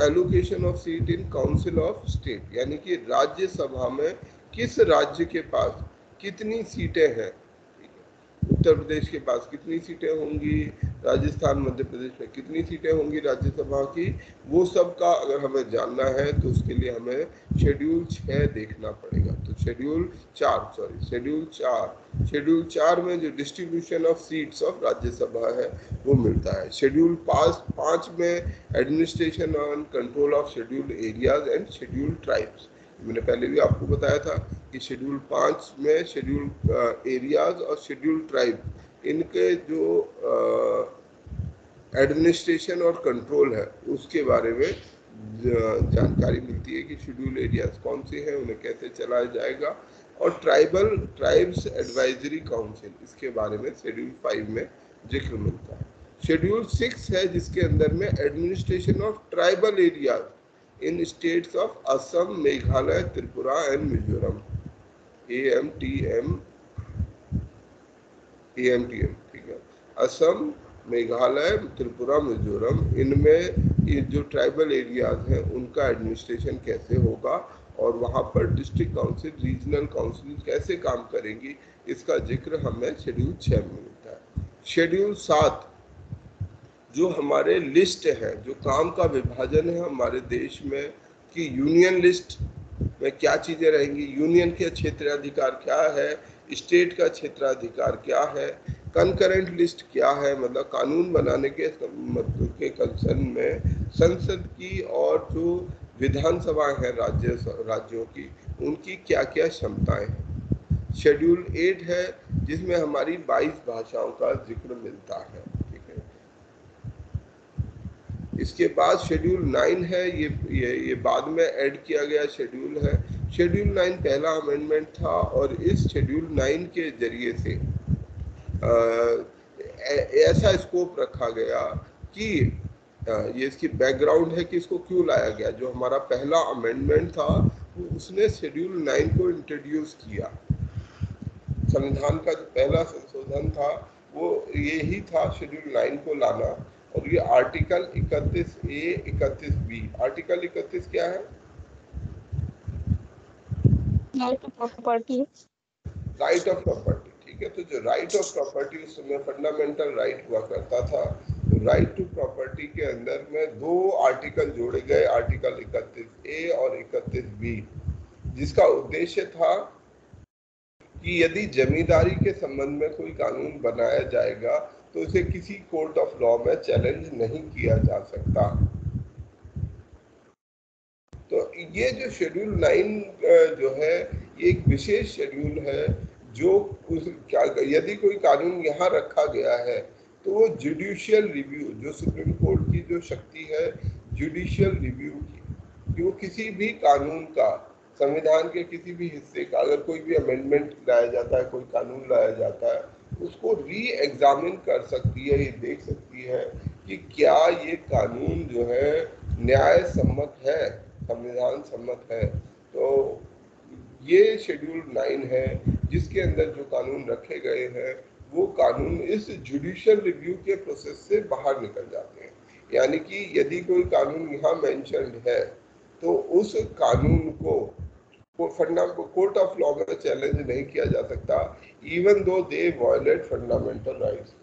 allocation of seat in council of state यानी कि राज्यसभा में किस राज्य के पास कितनी सीटें हैं? उत्तर प्रदेश के पास कितनी सीटें होंगी, राजस्थान, मध्य प्रदेश में कितनी सीटें होंगी राज्यसभा की, वो सब का अगर हमें जानना है तो उसके लिए हमें शेड्यूल छः देखना पड़ेगा। तो शेड्यूल चार सॉरी शेड्यूल चार। शेड्यूल चार में जो distribution of seats of Rajya Sabha है, वो मिलता है। शेड्यूल पाँच पाँच में administration on control of schedule areas and schedule tribes मैंने पहले भी आपको बताया था कि शेड्यूल पाँच में शेड्यूल एरियाज़ और शेड्यूल ट्राइब इनके जो एडमिनिस्ट्रेशन और कंट्रोल है, उसके बारे में जानकारी मिलती है कि शेड्यूल एरियाज़ कौन से हैं, उन्हें कैसे चलाया जाएगा, और ट्राइबल ट्राइब्स एडवाइजरी काउंसिल इसके बारे में शेड्यूल फाइव में ज़िक्र मिलता है। शेड्यूल सिक्स है, जिसके अंदर में administration of tribal areas in states of Assam, Meghalaya, Tripura and Mizoram. AMTM, AMTM, ठीक है. असम मेघालय त्रिपुरा मिजोरम इनमें ये जो ट्राइबल एरियाज़ हैं उनका एडमिनिस्ट्रेशन कैसे होगा और वहाँ पर डिस्ट्रिक्ट काउंसिल रीजनल काउंसिल कैसे काम करेंगी इसका ज़िक्र हमें शेड्यूल छः में मिलता है. शेड्यूल सात जो हमारे लिस्ट है, जो काम का विभाजन है हमारे देश में, कि यूनियन लिस्ट में क्या चीज़ें रहेंगी यूनियन के क्षेत्राधिकार क्या है स्टेट का क्षेत्राधिकार क्या है कंकरेंट लिस्ट क्या है मतलब कानून बनाने के के कंसर्न में संसद की और जो विधानसभा है राज्य, राज्यों की, उनकी क्या क्या क्षमताएँ हैं। शेड्यूल एट है, जिसमें हमारी 22 भाषाओं का ज़िक्र मिलता है। इसके बाद शेड्यूल नाइन है, ये ये ये बाद में ऐड किया गया शेड्यूल है। शेड्यूल नाइन पहला अमेंडमेंट था और इस शेड्यूल नाइन के ज़रिए से ऐसा स्कोप रखा गया कि ये इसकी बैकग्राउंड है कि इसको क्यों लाया गया। जो हमारा पहला अमेंडमेंट था उसने शेड्यूल नाइन को इंट्रोड्यूस किया। संविधान का जो पहला संशोधन था, वो यही था शेड्यूल नाइन को लाना। और ये आर्टिकल 31 ए 31 बी आर्टिकल 31 क्या है? Right of property right of property ठीक है? तो जो राइट ऑफ़ प्रॉपर्टी उस समय फंडामेंटल राइट हुआ करता था। तो राइट टू प्रॉपर्टी के अंदर में दो आर्टिकल जोड़े गए आर्टिकल 31 ए और 31 बी जिसका उद्देश्य था कि यदि जमींदारी के संबंध में कोई कानून बनाया जाएगा तो इसे किसी कोर्ट ऑफ़ लॉ में चैलेंज नहीं किया जा सकता। तो ये जो शेड्यूल नाइन जो है, ये एक विशेष शेड्यूल है, जो उस यदि कोई कानून यहाँ रखा गया है तो वो जुडिशियल रिव्यू जो सुप्रीम कोर्ट की जो शक्ति है जुडिशियल रिव्यू की। कि वो किसी भी कानून का, संविधान के किसी भी हिस्से का, अगर कोई भी अमेंडमेंट लाया जाता है, कोई कानून लाया जाता है उसको री एग्जामिन कर सकती है, ये देख सकती है कि क्या ये कानून जो है न्याय सम्मत है संविधान सम्मत है। तो ये शेड्यूल नाइन है, जिसके अंदर जो कानून रखे गए हैं, वो कानून इस जुडिशियल रिव्यू के प्रोसेस से बाहर निकल जाते हैं। यानी कि यदि कोई कानून यहाँ मैंशनड है तो उस कानून को कोर्ट ऑफ़ लॉ में चैलेंज नहीं किया जा सकता even though they violate fundamental rights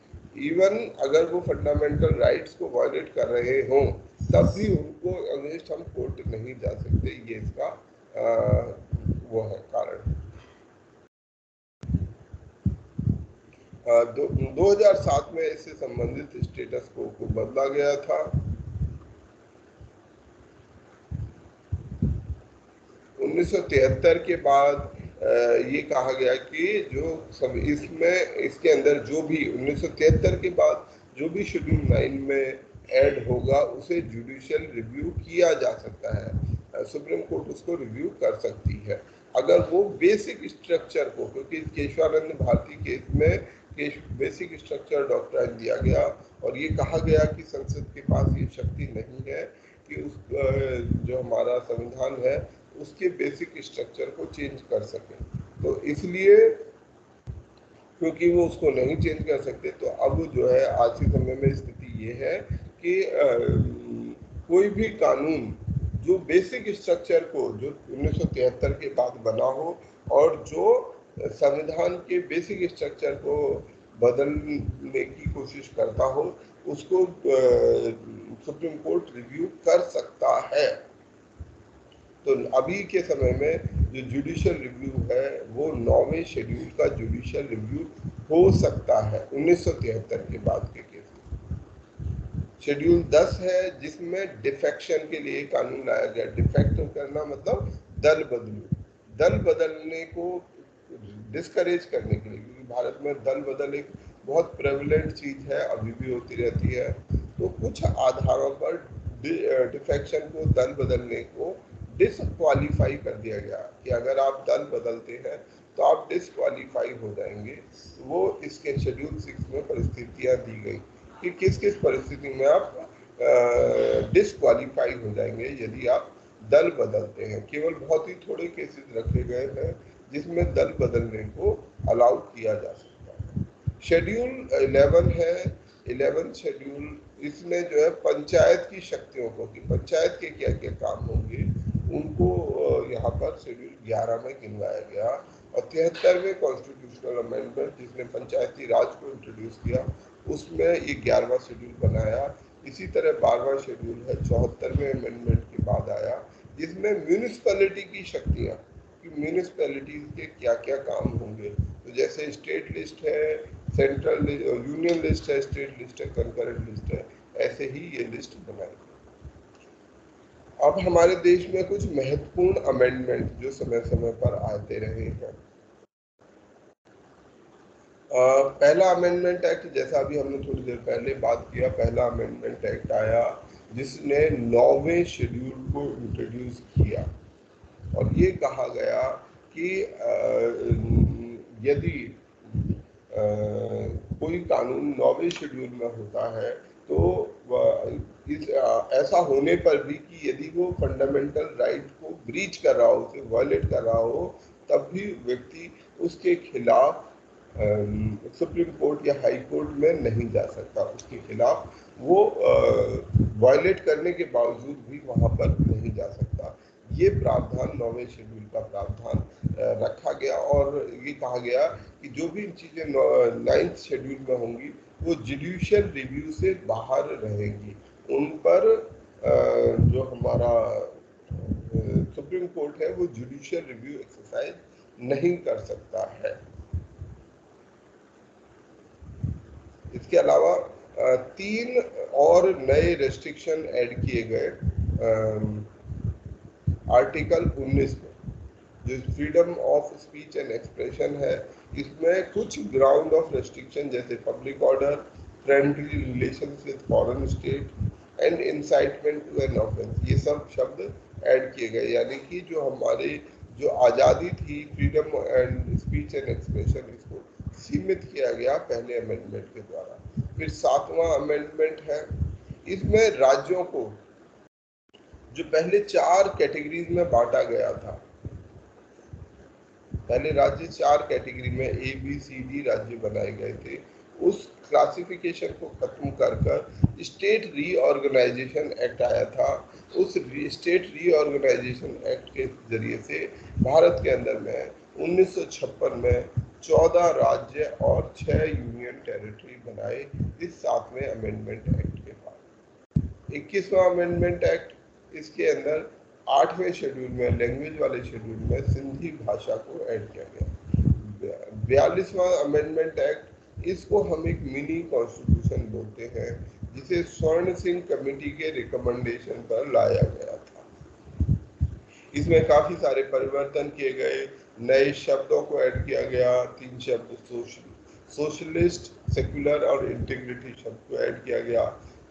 even अगर वो फंडामेंटल राइट्स को वायलेट कर रहे हों तब भी उनको अगेंस्ट हम कोर्ट नहीं जा सकते ये इसका आ, वो है कारण। दो, 2007 में इससे संबंधित स्टेटस को, को बदला गया था। 1973 के बाद ये कहा गया कि जो सब इसमें, इसके अंदर जो भी 1973 के बाद जो भी शेड्यूल नाइन में ऐड होगा, उसे जुडिशियल रिव्यू किया जा सकता है। सुप्रीम कोर्ट उसको रिव्यू कर सकती है। अगर वो बेसिक स्ट्रक्चर को, क्योंकि केशवानंद भारती केस में केश बेसिक स्ट्रक्चर डॉक्टर दिया गया, और ये कहा गया कि संसद के पास ये शक्ति नहीं है कि उस जो हमारा संविधान है उसके बेसिक स्ट्रक्चर को चेंज कर सके। तो इसलिए क्योंकि वो उसको नहीं चेंज कर सकते तो अब जो है आज के समय में स्थिति ये है कि आ, कोई भी कानून जो बेसिक स्ट्रक्चर को जो 1973 के बाद बना हो और जो संविधान के बेसिक स्ट्रक्चर को बदलने की कोशिश करता हो उसको सुप्रीम कोर्ट रिव्यू कर सकता है। तो अभी के समय में जो जुडिशियल रिव्यू है, वो नौवें शेड्यूल का जुडिशियल रिव्यू हो सकता है, उन्नीस के बाद के केस शेड्यूल 10 है, जिसमें डिफेक्शन के लिए कानून लाया गया। डिफेक्ट करना मतलब दल बदलू। दल बदलने को डिस्करेज करने के लिए, क्योंकि भारत में दल बदल एक बहुत प्रेवलेंट चीज़ है, अभी भी होती रहती है। तो कुछ आधारों पर डिफेक्शन को, दल बदलने को डिसक्वालीफाई कर दिया गया कि अगर आप दल बदलते हैं तो आप डिसक्वालीफाई हो जाएँगे। वो इसके शेड्यूल सिक्स में परिस्थितियाँ दी गई कि किस किस परिस्थिति में आप डिसक्वालीफाई हो जाएँगे यदि आप दल बदलते हैं। केवल बहुत ही थोड़े केसेस रखे गए हैं जिसमें दल बदलने को अलाउ किया जा सकता है। शेड्यूल इलेवन है। इलेवन शेड्यूल इसमें जो है पंचायत की शक्तियों को, कि पंचायत के क्या क्या काम होंगे उनको यहाँ पर शेड्यूल ग्यारह में गिनवाया गया। और तिहत्तरवें कॉन्स्टिट्यूशनल अमेंडमेंट जिसने पंचायती राज को इंट्रोड्यूस किया, उसमें ये ग्यारहवा शेड्यूल बनाया। इसी तरह बारहवा शेड्यूल है, चौहत्तरवें अमेंडमेंट के बाद आया, जिसमें म्यूनिसपैलिटी की शक्तियाँ, कि म्यूनिसपैलिटीज के क्या क्या काम होंगे। तो जैसे स्टेट लिस्ट है सेंट्रल यूनियन लिस्ट है स्टेट लिस्ट है कंकरेंट लिस्ट है, ऐसे ही ये लिस्ट बनाई अब हमारे देश में कुछ महत्वपूर्ण अमेंडमेंट जो समय समय पर आते रहे हैं। पहला अमेंडमेंट एक्ट जैसा अभी हमने थोड़ी देर पहले बात किया, पहला अमेंडमेंट एक्ट आया, जिसने नौवे शेड्यूल को इंट्रोड्यूस किया। और ये कहा गया कि यदि कोई कानून नौवे शेड्यूल में होता है तो इस ऐसा होने पर भी कि यदि वो फंडामेंटल राइट को ब्रीच कर रहा हो, उसे वायलेट कर रहा हो, तब भी व्यक्ति उसके खिलाफ सुप्रीम कोर्ट या हाई कोर्ट में नहीं जा सकता। उसके खिलाफ वो वायलेट करने के बावजूद भी वहाँ पर नहीं जा सकता। ये प्रावधान नौवे शेड्यूल का प्रावधान रखा गया और ये कहा गया कि जो भी इन चीज़ें नाइन्थ शेड्यूल में होंगी, वो जुडिशियल रिव्यू से बाहर रहेंगी। उन पर जो हमारा सुप्रीम कोर्ट है, वो जुडिशियल रिव्यू एक्सरसाइज नहीं कर सकता है। इसके अलावा तीन और नए रेस्ट्रिक्शन ऐड किए गए आर्टिकल 19 में, जो freedom of speech and expression है। इसमें कुछ ग्राउंड ऑफ़ रेस्ट्रिक्शन जैसे public order friendly relation with foreign state and incitement to an offence ये सब शब्द ऐड किए गए। यानी कि जो हमारे, जो आज़ादी थी freedom and speech and expression इसको सीमित किया गया पहले अमेंडमेंट के द्वारा। फिर सातवां अमेंडमेंट है। इसमें राज्यों को, जो पहले चार कैटेगरीज में बांटा गया था, पहले राज्य चार कैटेगरी में ए बी सी डी राज्य बनाए गए थे। उस क्लासिफिकेशन को खत्म कर कर स्टेट रीऑर्गेनाइजेशन एक्ट आया था। उस स्टेट रीऑर्गेनाइजेशन एक्ट के ज़रिए से भारत के अंदर में 1956 में 14 राज्य और 6 यूनियन टेरिटरी बनाए, इस सातवें अमेंडमेंट एक्ट के बाद। इक्कीसवा अमेंडमेंट एक्ट इसके अंदर आठवें शेड्यूल में लैंग्वेज वाले शेड्यूल में सिंधी भाषा को ऐड किया गया। बयालीसवा अमेंडमेंट एक्ट इसको हम एक मिनी कॉन्स्टिट्यूशन बोलते हैं, जिसे स्वर्ण सिंह कमेटी के रिकमेंडेशन पर लाया गया था। इसमें काफ़ी सारे परिवर्तन किए गए। नए शब्दों को ऐड किया गया, तीन शब्द सोशल सोशलिस्ट सेकुलर और इंटीग्रिटी शब्द को ऐड किया गया।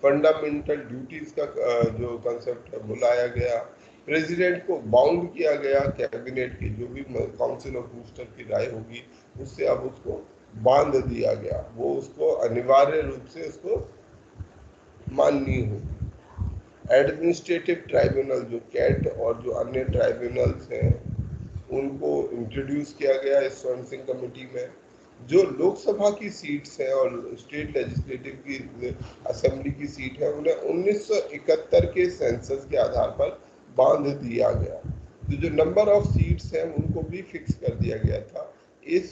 फंडामेंटल ड्यूटीज़ का जो कंसेप्ट है, वो लाया गया। प्रेसिडेंट को बाउंड किया गया कैबिनेट की जो भी काउंसिल ऑफ़ मिनिस्टर की राय होगी, उससे अब उसको बाँध दिया गया। वो उसको अनिवार्य रूप से उसको माननी होगी एडमिनिस्ट्रेटिव ट्राइब्यूनल जो कैट और जो अन्य ट्राइब्यूनल्स हैं, उनको इंट्रोड्यूस किया गया इस स्वर्ण सिंह कमेटी में। जो लोकसभा की सीट्स हैं और स्टेट लेजिस्लेटिव की असेंबली की सीट है, उन्हें 1971 के सेंसस के आधार पर बाँध दिया गया। तो जो नंबर ऑफ़ सीट्स हैं, उनको भी फिक्स कर दिया गया था। इस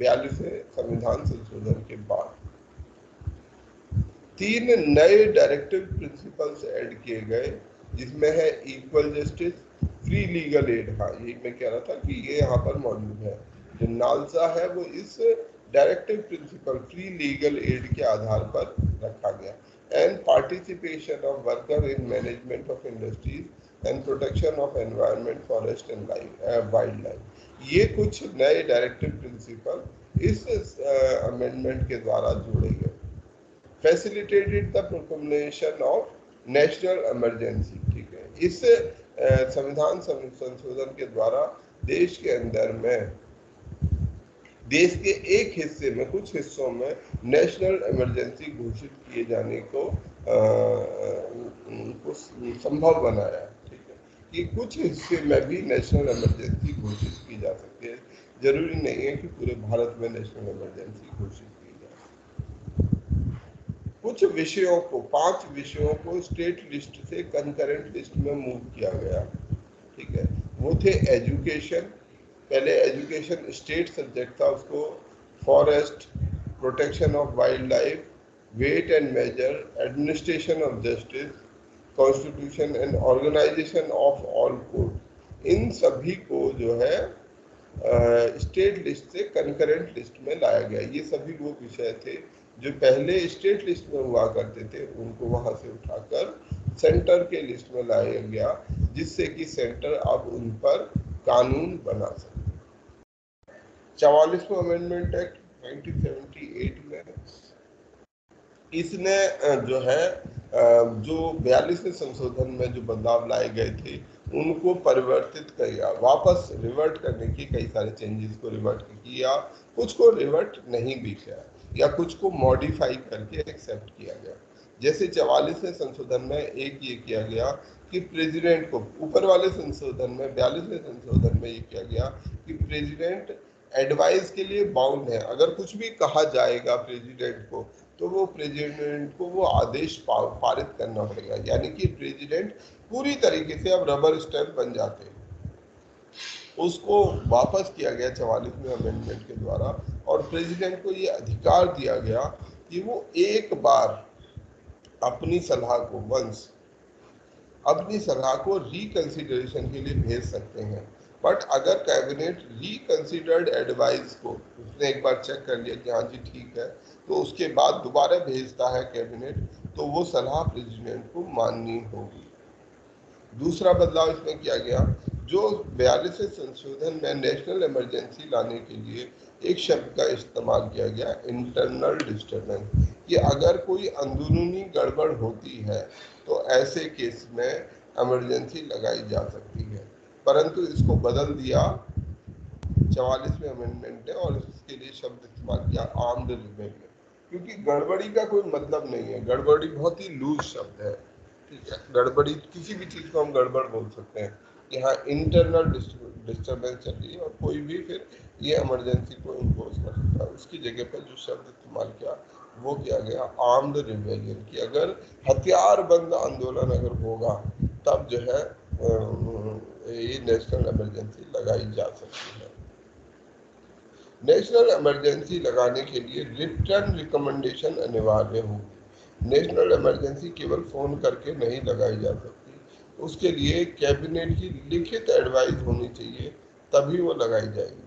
बयालीस संविधान संशोधन के बाद तीन नए डायरेक्टिव प्रिंसिपल्स ऐड किए गए जिसमें है equal justice free legal aid हाँ ये मैं कह रहा था कि ये यहाँ पर मौजूद है। जो नालसा है वो इस directive principle free legal aid के आधार पर रखा गया। And participation of worker in management of industries and protection of environment, forest and uh, wildlife. ये कुछ नए डायरेक्टिव प्रिंसिपल इस अमेंडमेंट के द्वारा जोड़े गए facilitated the proclamation of national emergency ठीक है। इस संविधान संशोधन के द्वारा देश के अंदर में देश के एक हिस्से में कुछ हिस्सों में नेशनल इमरजेंसी घोषित किए जाने को आ, को संभव बनाया। कि कुछ हिस्से में भी नेशनल इमरजेंसी घोषित की जा सकती है। ज़रूरी नहीं है कि पूरे भारत में नेशनल इमरजेंसी घोषित की जाए। कुछ विषयों को, पाँच विषयों को स्टेट लिस्ट से कंकरेंट लिस्ट में मूव किया गया। ठीक है? वो थे एजुकेशन पहले एजुकेशन स्टेट सब्जेक्ट था उसको। Forest protection of wild life weight and measure administration of justice constitution and organisation of all court इन सभी को जो है स्टेट लिस्ट से कंकरेंट लिस्ट में लाया गया। ये सभी वो विषय थे, जो पहले स्टेट लिस्ट में हुआ करते थे, उनको वहाँ से उठाकर सेंटर के लिस्ट में लाया गया, जिससे कि सेंटर अब उन पर कानून बना सके। चवालीसवा अमेंडमेंट एक्ट 1978 में इसने जो है जो बयालीसवें संशोधन में जो बदलाव लाए गए थे, उनको परिवर्तित किया, वापस रिवर्ट करने की कई सारे चेंजेस को रिवर्ट किया, कुछ को रिवर्ट नहीं भी किया, या कुछ को मॉडिफाई करके एक्सेप्ट किया गया। जैसे चवालीसवें संशोधन में एक ये किया गया कि प्रेसिडेंट को, ऊपर वाले संशोधन में, बयालीसवें संशोधन में ये किया गया कि प्रेसिडेंट एडवाइस के लिए बाउंड है। अगर कुछ भी कहा जाएगा प्रेसिडेंट को तो वो प्रेसिडेंट को वो आदेश पारित करना पड़ेगा। यानी कि प्रेसिडेंट पूरी तरीके से अब रबर स्टैंप बन जाते हैं। उसको वापस किया गया चवालीसवें अमेंडमेंट के द्वारा और प्रेसिडेंट को ये अधिकार दिया गया कि वो एक बार अपनी सलाह को वंश अपनी सलाह को रिकंसिडरेशन के लिए भेज सकते हैं। बट अगर कैबिनेट रिकंसिडर्ड एडवाइस को, उसने एक बार चेक कर लिया कि हाँ जी, ठीक है तो उसके बाद दोबारा भेजता है कैबिनेट तो वो सलाह प्रेसिडेंट को माननी होगी। दूसरा बदलाव इसमें किया गया, जो बयालीस संशोधन में नेशनल इमरजेंसी लाने के लिए एक शब्द का इस्तेमाल किया गया, इंटरनल डिस्टर्बेंस। कि अगर कोई अंदरूनी गड़बड़ होती है तो ऐसे केस में इमरजेंसी लगाई जा सकती है। परंतु इसको बदल दिया, चवालीसवें अमेंडमेंट है और इसके लिए शब्द इस्तेमाल किया आर्म्ड रिबेलियन क्योंकि गड़बड़ी का कोई मतलब नहीं है। गड़बड़ी बहुत ही लूज शब्द है। ठीक है। गड़बड़ी किसी भी चीज़ को हम गड़बड़ बोल सकते हैं। यहाँ इंटरनल डिस्टर्बेंस चल रही है और कोई भी फिर ये इमरजेंसी को इम्पोज कर सकता है। उसकी जगह पर जो शब्द इस्तेमाल किया वो किया गया आर्म्ड रिवेलियन की अगर हथियार बंद आंदोलन अगर होगा तब जो है ये नेशनल इमरजेंसी लगाई जा सकती है। नेशनल इमरजेंसी लगाने के लिए रिटर्न रिकमेंडेशन अनिवार्य होगी नेशनल इमरजेंसी केवल फ़ोन करके नहीं लगाई जा सकती। उसके लिए कैबिनेट की लिखित एडवाइस होनी चाहिए, तभी वो लगाई जाएगी।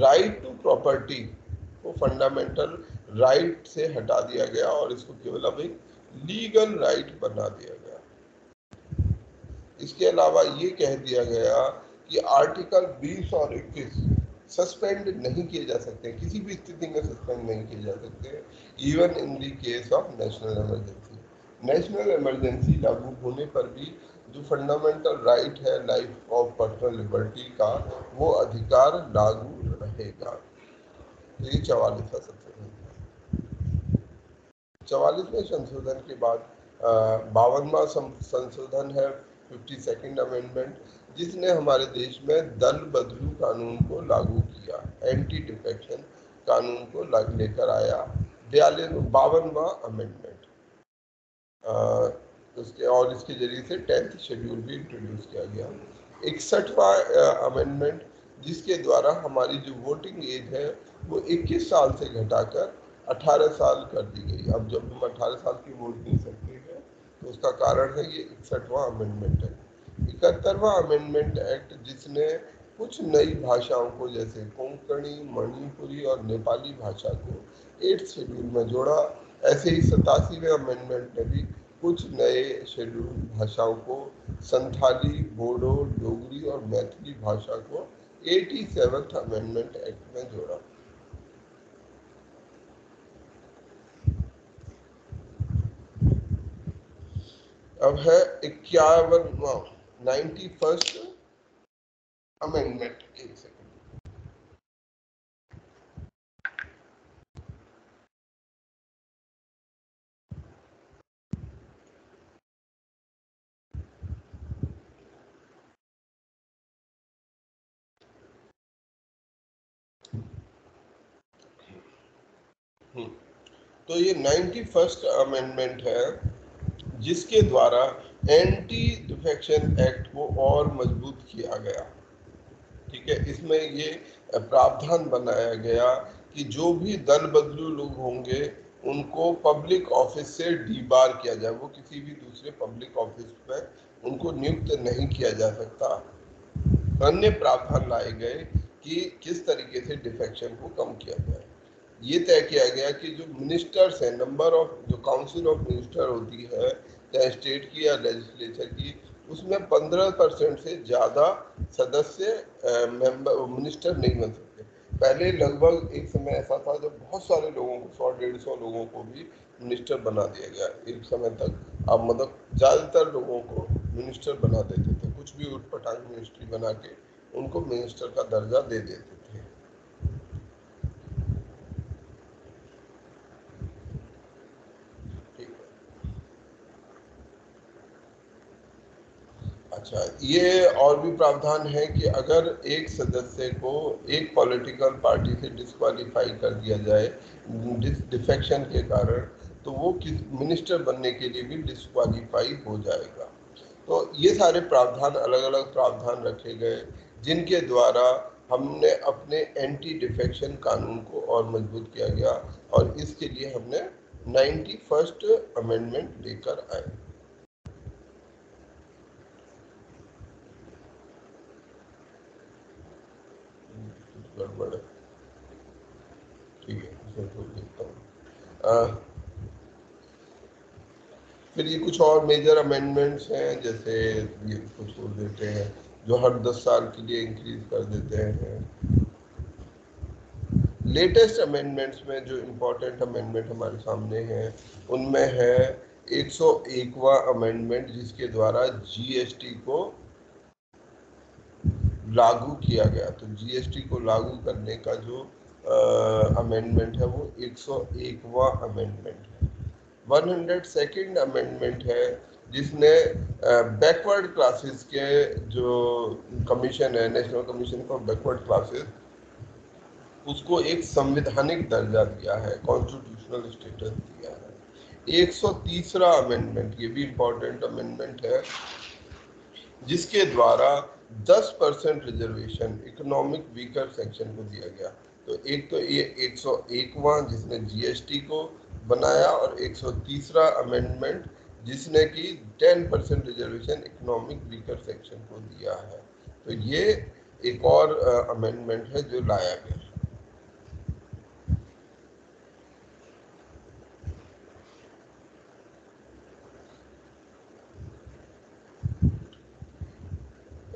राइट टू प्रॉपर्टी को फंडामेंटल राइट से हटा दिया गया और इसको केवल अब एक लीगल राइट बना दिया गया। इसके अलावा ये कह दिया गया कि आर्टिकल 20 और 21 सस्पेंड नहीं किए जा सकते, किसी भी स्थिति में सस्पेंड नहीं किए जा सकते even in the case of national emergency national emergency लागू होने पर भी जो फंडामेंटल राइट है लाइफ ऑफ़ पर्सनल लिबर्टी का, वो अधिकार लागू रहेगा। ये चवालीसवा संशोधन चवालीसवें संशोधन के बाद बावनवा संशोधन है फिफ्टी सेकेंड अमेंडमेंट जिसने हमारे देश में दल बदलू कानून को लागू किया एंटी डिफेक्शन कानून को लेकर आया। बयालीस, बावनवा अमेंडमेंट उसके और इसके ज़रिए से टेंथ शेड्यूल भी इंट्रोड्यूस किया गया। इकसठवा अमेंडमेंट जिसके द्वारा हमारी जो वोटिंग एज है, वो 21 साल से घटाकर 18 साल कर दी गई। अब जब हम 18 साल की वोट दे सकते हैं तो उसका कारण है ये इकसठवा अमेंडमेंट है। इकहत्तरवा अमेंडमेंट एक्ट जिसने कुछ नई भाषाओं को, जैसे कोंकणी, मणिपुरी और नेपाली भाषा को एट्थ शेड्यूल में जोड़ा। ऐसे ही सतासीवें अमेंडमेंट ने भी कुछ नए शेड्यूल भाषाओं को, संथाली, बोडो, डोगरी और मैथिली भाषा को एटी सेवन अमेंडमेंट एक्ट में जोड़ा। अब है इक्यावन नाइन्टी फ़र्स्ट अमेंडमेंट एक हम्म, तो ये नाइन्टी फ़र्स्ट अमेंडमेंट है जिसके द्वारा एंटी डिफेक्शन एक्ट को और मज़बूत किया गया। ठीक है, इसमें ये प्रावधान बनाया गया कि जो भी दल बदलू लोग होंगे, उनको पब्लिक ऑफ़िस से डीबार किया जाए। वो किसी भी दूसरे पब्लिक ऑफ़िस में उनको नियुक्त नहीं किया जा सकता। अन्य प्रावधान लाए गए कि किस तरीके से डिफेक्शन को कम किया जाए। ये तय किया गया कि जो मिनिस्टर्स हैं नंबर ऑफ़ जो काउंसिल ऑफ़ मिनिस्टर होती है चाहे स्टेट की या लेजिस्लेचर की, उसमें पंद्रह परसेंट से ज़्यादा सदस्य मेंबर मिनिस्टर नहीं बन सकते। पहले लगभग एक समय ऐसा था जब बहुत सारे लोगों को, सौ, डेढ़ सौ लोगों को भी मिनिस्टर बना दिया गया। एक समय तक अब मतलब ज़्यादातर लोगों को मिनिस्टर बना देते थे। कुछ भी उठ उठपटांग मिनिस्ट्री बना के उनको मिनिस्टर का दर्जा दे देते थे। अच्छा ये और भी प्रावधान है कि अगर एक सदस्य को एक पॉलिटिकल पार्टी से डिस्कालीफाई कर दिया जाए डिफेक्शन के कारण तो वो किस मिनिस्टर बनने के लिए भी डिस्कालीफाई हो जाएगा। तो ये सारे प्रावधान अलग अलग प्रावधान रखे गए, जिनके द्वारा हमने अपने एंटी डिफेक्शन कानून को और मज़बूत किया गया, और इसके लिए हमने नाइन्टी फ़र्स्ट अमेंडमेंट लेकर आए। गड़बड़ है। ठीक है, इसे छोड़ देता हूँ। फिर ये कुछ और मेजर अमेंडमेंट्स हैं, जैसे ये कुछ छोड़ देते हैं, जो हर दस साल के लिए इंक्रीज कर देते हैं। लेटेस्ट अमेंडमेंट्स में जो इम्पोर्टेंट अमेंडमेंट हमारे सामने हैं, उनमें है 101वां अमेंडमेंट जिसके द्वारा जीएसटी को लागू किया गया। तो जीएसटी को लागू करने का जो अमेंडमेंट है, वो 101वां अमेंडमेंट है। 102nd अमेंडमेंट है, जिसने बैकवर्ड क्लासेस के जो कमीशन है national commission for backward classes उसको एक संवैधानिक दर्जा दिया है कॉन्स्टिट्यूशनल स्टेटस दिया है। 130 अमेंडमेंट ये भी इम्पोर्टेंट अमेंडमेंट है, जिसके द्वारा 10 percent reservation economic weaker section को दिया गया। तो एक तो ये 101वां जिसने जीएसटी को बनाया और 130 अमेंडमेंट जिसने कि ten percent reservation economic weaker section को दिया है। तो ये एक और अमेंडमेंट है जो लाया गया।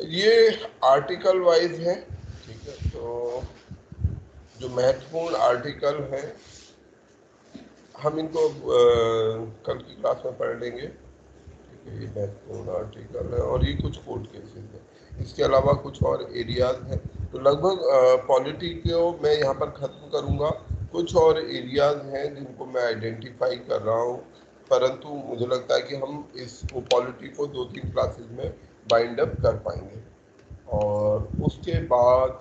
ये आर्टिकल वाइज है, ठीक है तो जो महत्वपूर्ण आर्टिकल है, हम इनको कल की क्लास में पढ़ लेंगे, ठीक है, ये महत्वपूर्ण आर्टिकल है और ये कुछ कोर्ट केसेस है। इसके अलावा कुछ और एरियाज़ हैं। तो लगभग पॉलिटी को मैं यहाँ पर ख़त्म करूँगा। कुछ और एरियाज़ हैं जिनको मैं आइडेंटिफाई कर रहा हूँ, परंतु मुझे लगता है कि हम इस पॉलिटी को दो तीन क्लासेस में बाइंड अप कर पाएँगे। और उसके बाद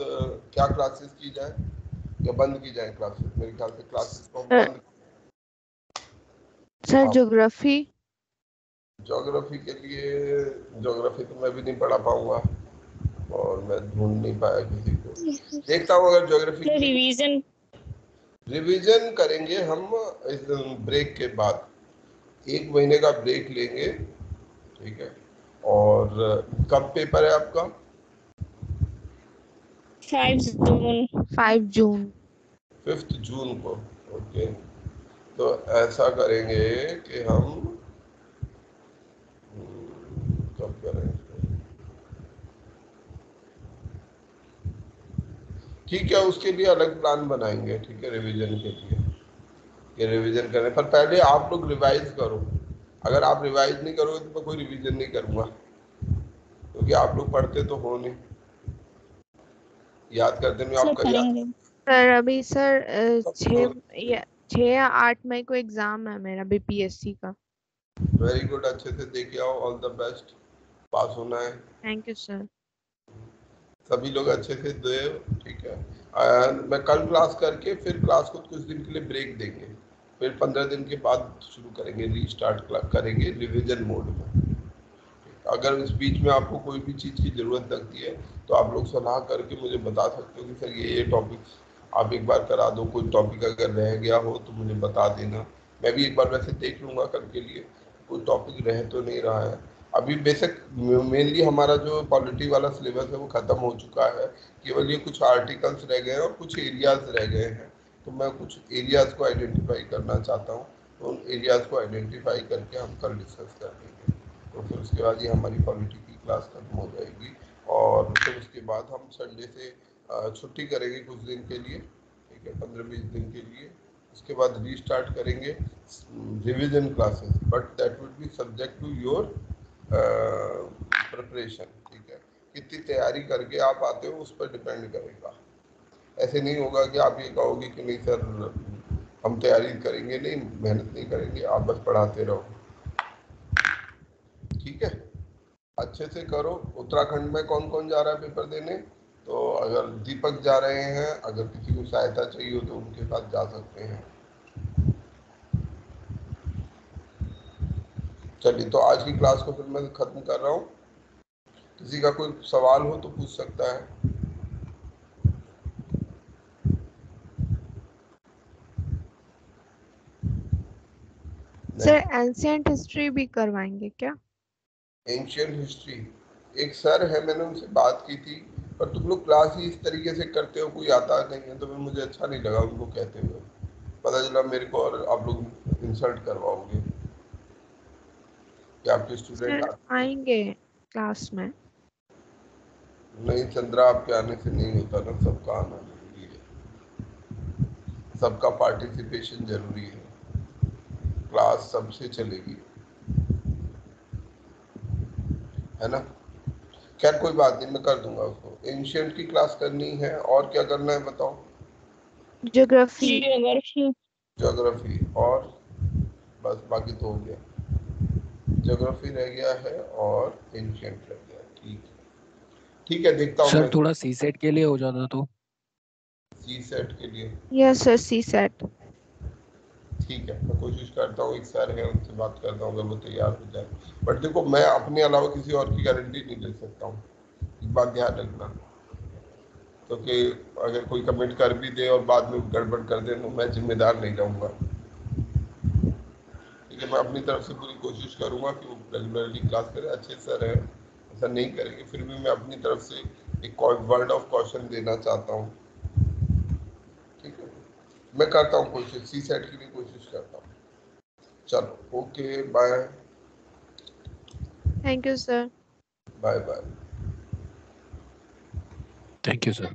क्या क्लासेस की जाए? या बंद की जाए क्लासेस मेरे ख्याल से क्लासेस को बंद सर ज्योग्राफी ज्योग्राफी के लिए ज्योग्राफी तो मैं भी नहीं पढ़ा पाऊँगा। और मैं ढूंढ नहीं पाया किसी को। देखता हूँ अगर ज्योग्राफी रिवीजन रिवीजन करेंगे हम इस ब्रेक के बाद। एक महीने का ब्रेक लेंगे ठीक है? और कब पेपर है आपका? Five June five June fifth June को ओके तो ऐसा करेंगे कि हम हम्म, कब करेंगे? ठीक है उसके लिए अलग प्लान बनाएँगे ठीक है रिवीजन के लिए। ये रिवीजन करने पर पहले आप लोग रिवाइज करो। अगर आप रिवाइज नहीं करोगे तो मैं कोई रिवीजन नहीं करूँगा। क्योंकि आप लोग पढ़ते तो हो नहीं याद करते नहीं आपका याद सर अभी सर छः या आठ मई को एग्ज़ाम है मेरा बीपीएससी का। वेरी गुड अच्छे से देखे आओ ऑल द बेस्ट पास होना है। थैंक यू सर सभी लोग अच्छे से दे ठीक है। आ, मैं कल क्लास करके फिर क्लास को कुछ दिन के लिए ब्रेक देंगे। फिर पंद्रह दिन के बाद शुरू करेंगे रीस्टार्ट करेंगे रिविजन मोड में। अगर इस बीच में आपको कोई भी चीज़ की ज़रूरत लगती है तो आप लोग सलाह करके मुझे बता सकते हो कि सर ये ये टॉपिक आप एक बार करा दो। कोई टॉपिक अगर रह गया हो तो मुझे बता देना। मैं भी एक बार वैसे देख लूँगा कल के लिए। कोई टॉपिक रह तो नहीं रहा है। अभी बेसिक मेनली हमारा जो पॉलिटी वाला सिलेबस है वो ख़त्म हो चुका है। केवल ये कुछ आर्टिकल्स रह गए हैं और कुछ एरियाज़ रह गए हैं। तो मैं कुछ एरियाज़ को आइडेंटिफाई करना चाहता हूँ तो उन एरियाज़ को आइडेंटिफाई करके हम कल डिस्कस कर लेंगे तो फिर उसके बाद ये हमारी पॉलिटी की क्लास खत्म हो जाएगी और फिर उसके बाद हम संडे से छुट्टी करेंगे कुछ दिन के लिए, ठीक है, पंद्रह बीस दिन के लिए। उसके बाद रीस्टार्ट करेंगे revision classes but that would be subject to your preparation ठीक है। कितनी तैयारी करके आप आते हो उस पर डिपेंड करेगा। ऐसे नहीं होगा कि आप ये कहोगे कि नहीं सर, हम तैयारी करेंगे, नहीं, मेहनत नहीं करेंगे, आप बस पढ़ाते रहो। ठीक है? अच्छे से करो। उत्तराखंड में कौन कौन जा रहा है पेपर देने? तो अगर दीपक जा रहे हैं, अगर किसी को सहायता चाहिए हो तो उनके साथ जा सकते हैं। चलिए तो आज की क्लास को फिर मैं खत्म कर रहा हूँ। किसी का कोई सवाल हो तो पूछ सकता है। सर एंशियंट हिस्ट्री भी करवाएँगे क्या? एंशियंट हिस्ट्री एक सर है मैंने उनसे बात की थी पर तुम लोग क्लास ही इस तरीके से करते हो कोई आता नहीं है तो फिर मुझे अच्छा नहीं लगा उनको कहते हुए। पता चला मेरे को और आप लोग इंसल्ट करवाओगे। कि आपके स्टूडेंट आएँगे क्लास में? नहीं चंद्रा आपके आने से नहीं होता ना सबका आना ज़रूरी है। सबका पार्टिसिपेशन ज़रूरी है। क्लास सबसे चलेगी। है ना? खैर कोई बात नहीं मैं कर दूँगा उसको। एंशियंट की क्लास करनी है और क्या करना है बताओ? ज्योग्राफी ज्योग्राफी ज्योग्राफी और बस बाकी तो हो गया। ज्योग्राफी रह गया है और एंशियंट रह गया ठीक है। ठीक है देखता हूँ सर थोड़ा सी सेट के लिए हो जाता तो। सी सेट के लिए। यस सर सी सेट ठीक है, मैं कोशिश करता हूँ, एक सर है उनसे बात करता हूँ, अगर वो तैयार हो जाए। बट देखो, मैं अपने अलावा किसी और की गारंटी नहीं ले सकता हूँ। एक बात ध्यान रखना। क्योंकि तो अगर कोई कमेंट कर भी दे और बाद में गड़बड़ कर दे तो मैं जिम्मेदार नहीं रहूँगा। ठीक है, मैं अपनी तरफ़ से पूरी कोशिश करूँगा कि वो रेगुलरली क्लास करे। अच्छे सर है, ऐसा नहीं करेंगे, फिर भी मैं अपनी तरफ़ से एक वर्ड ऑफ़ क्वेश्चन देना चाहता हूँ। ठीक है? मैं करता हूँ कोशिश सी सेट की भी कोशिश चलो okay bye thank you sir bye bye thank you sir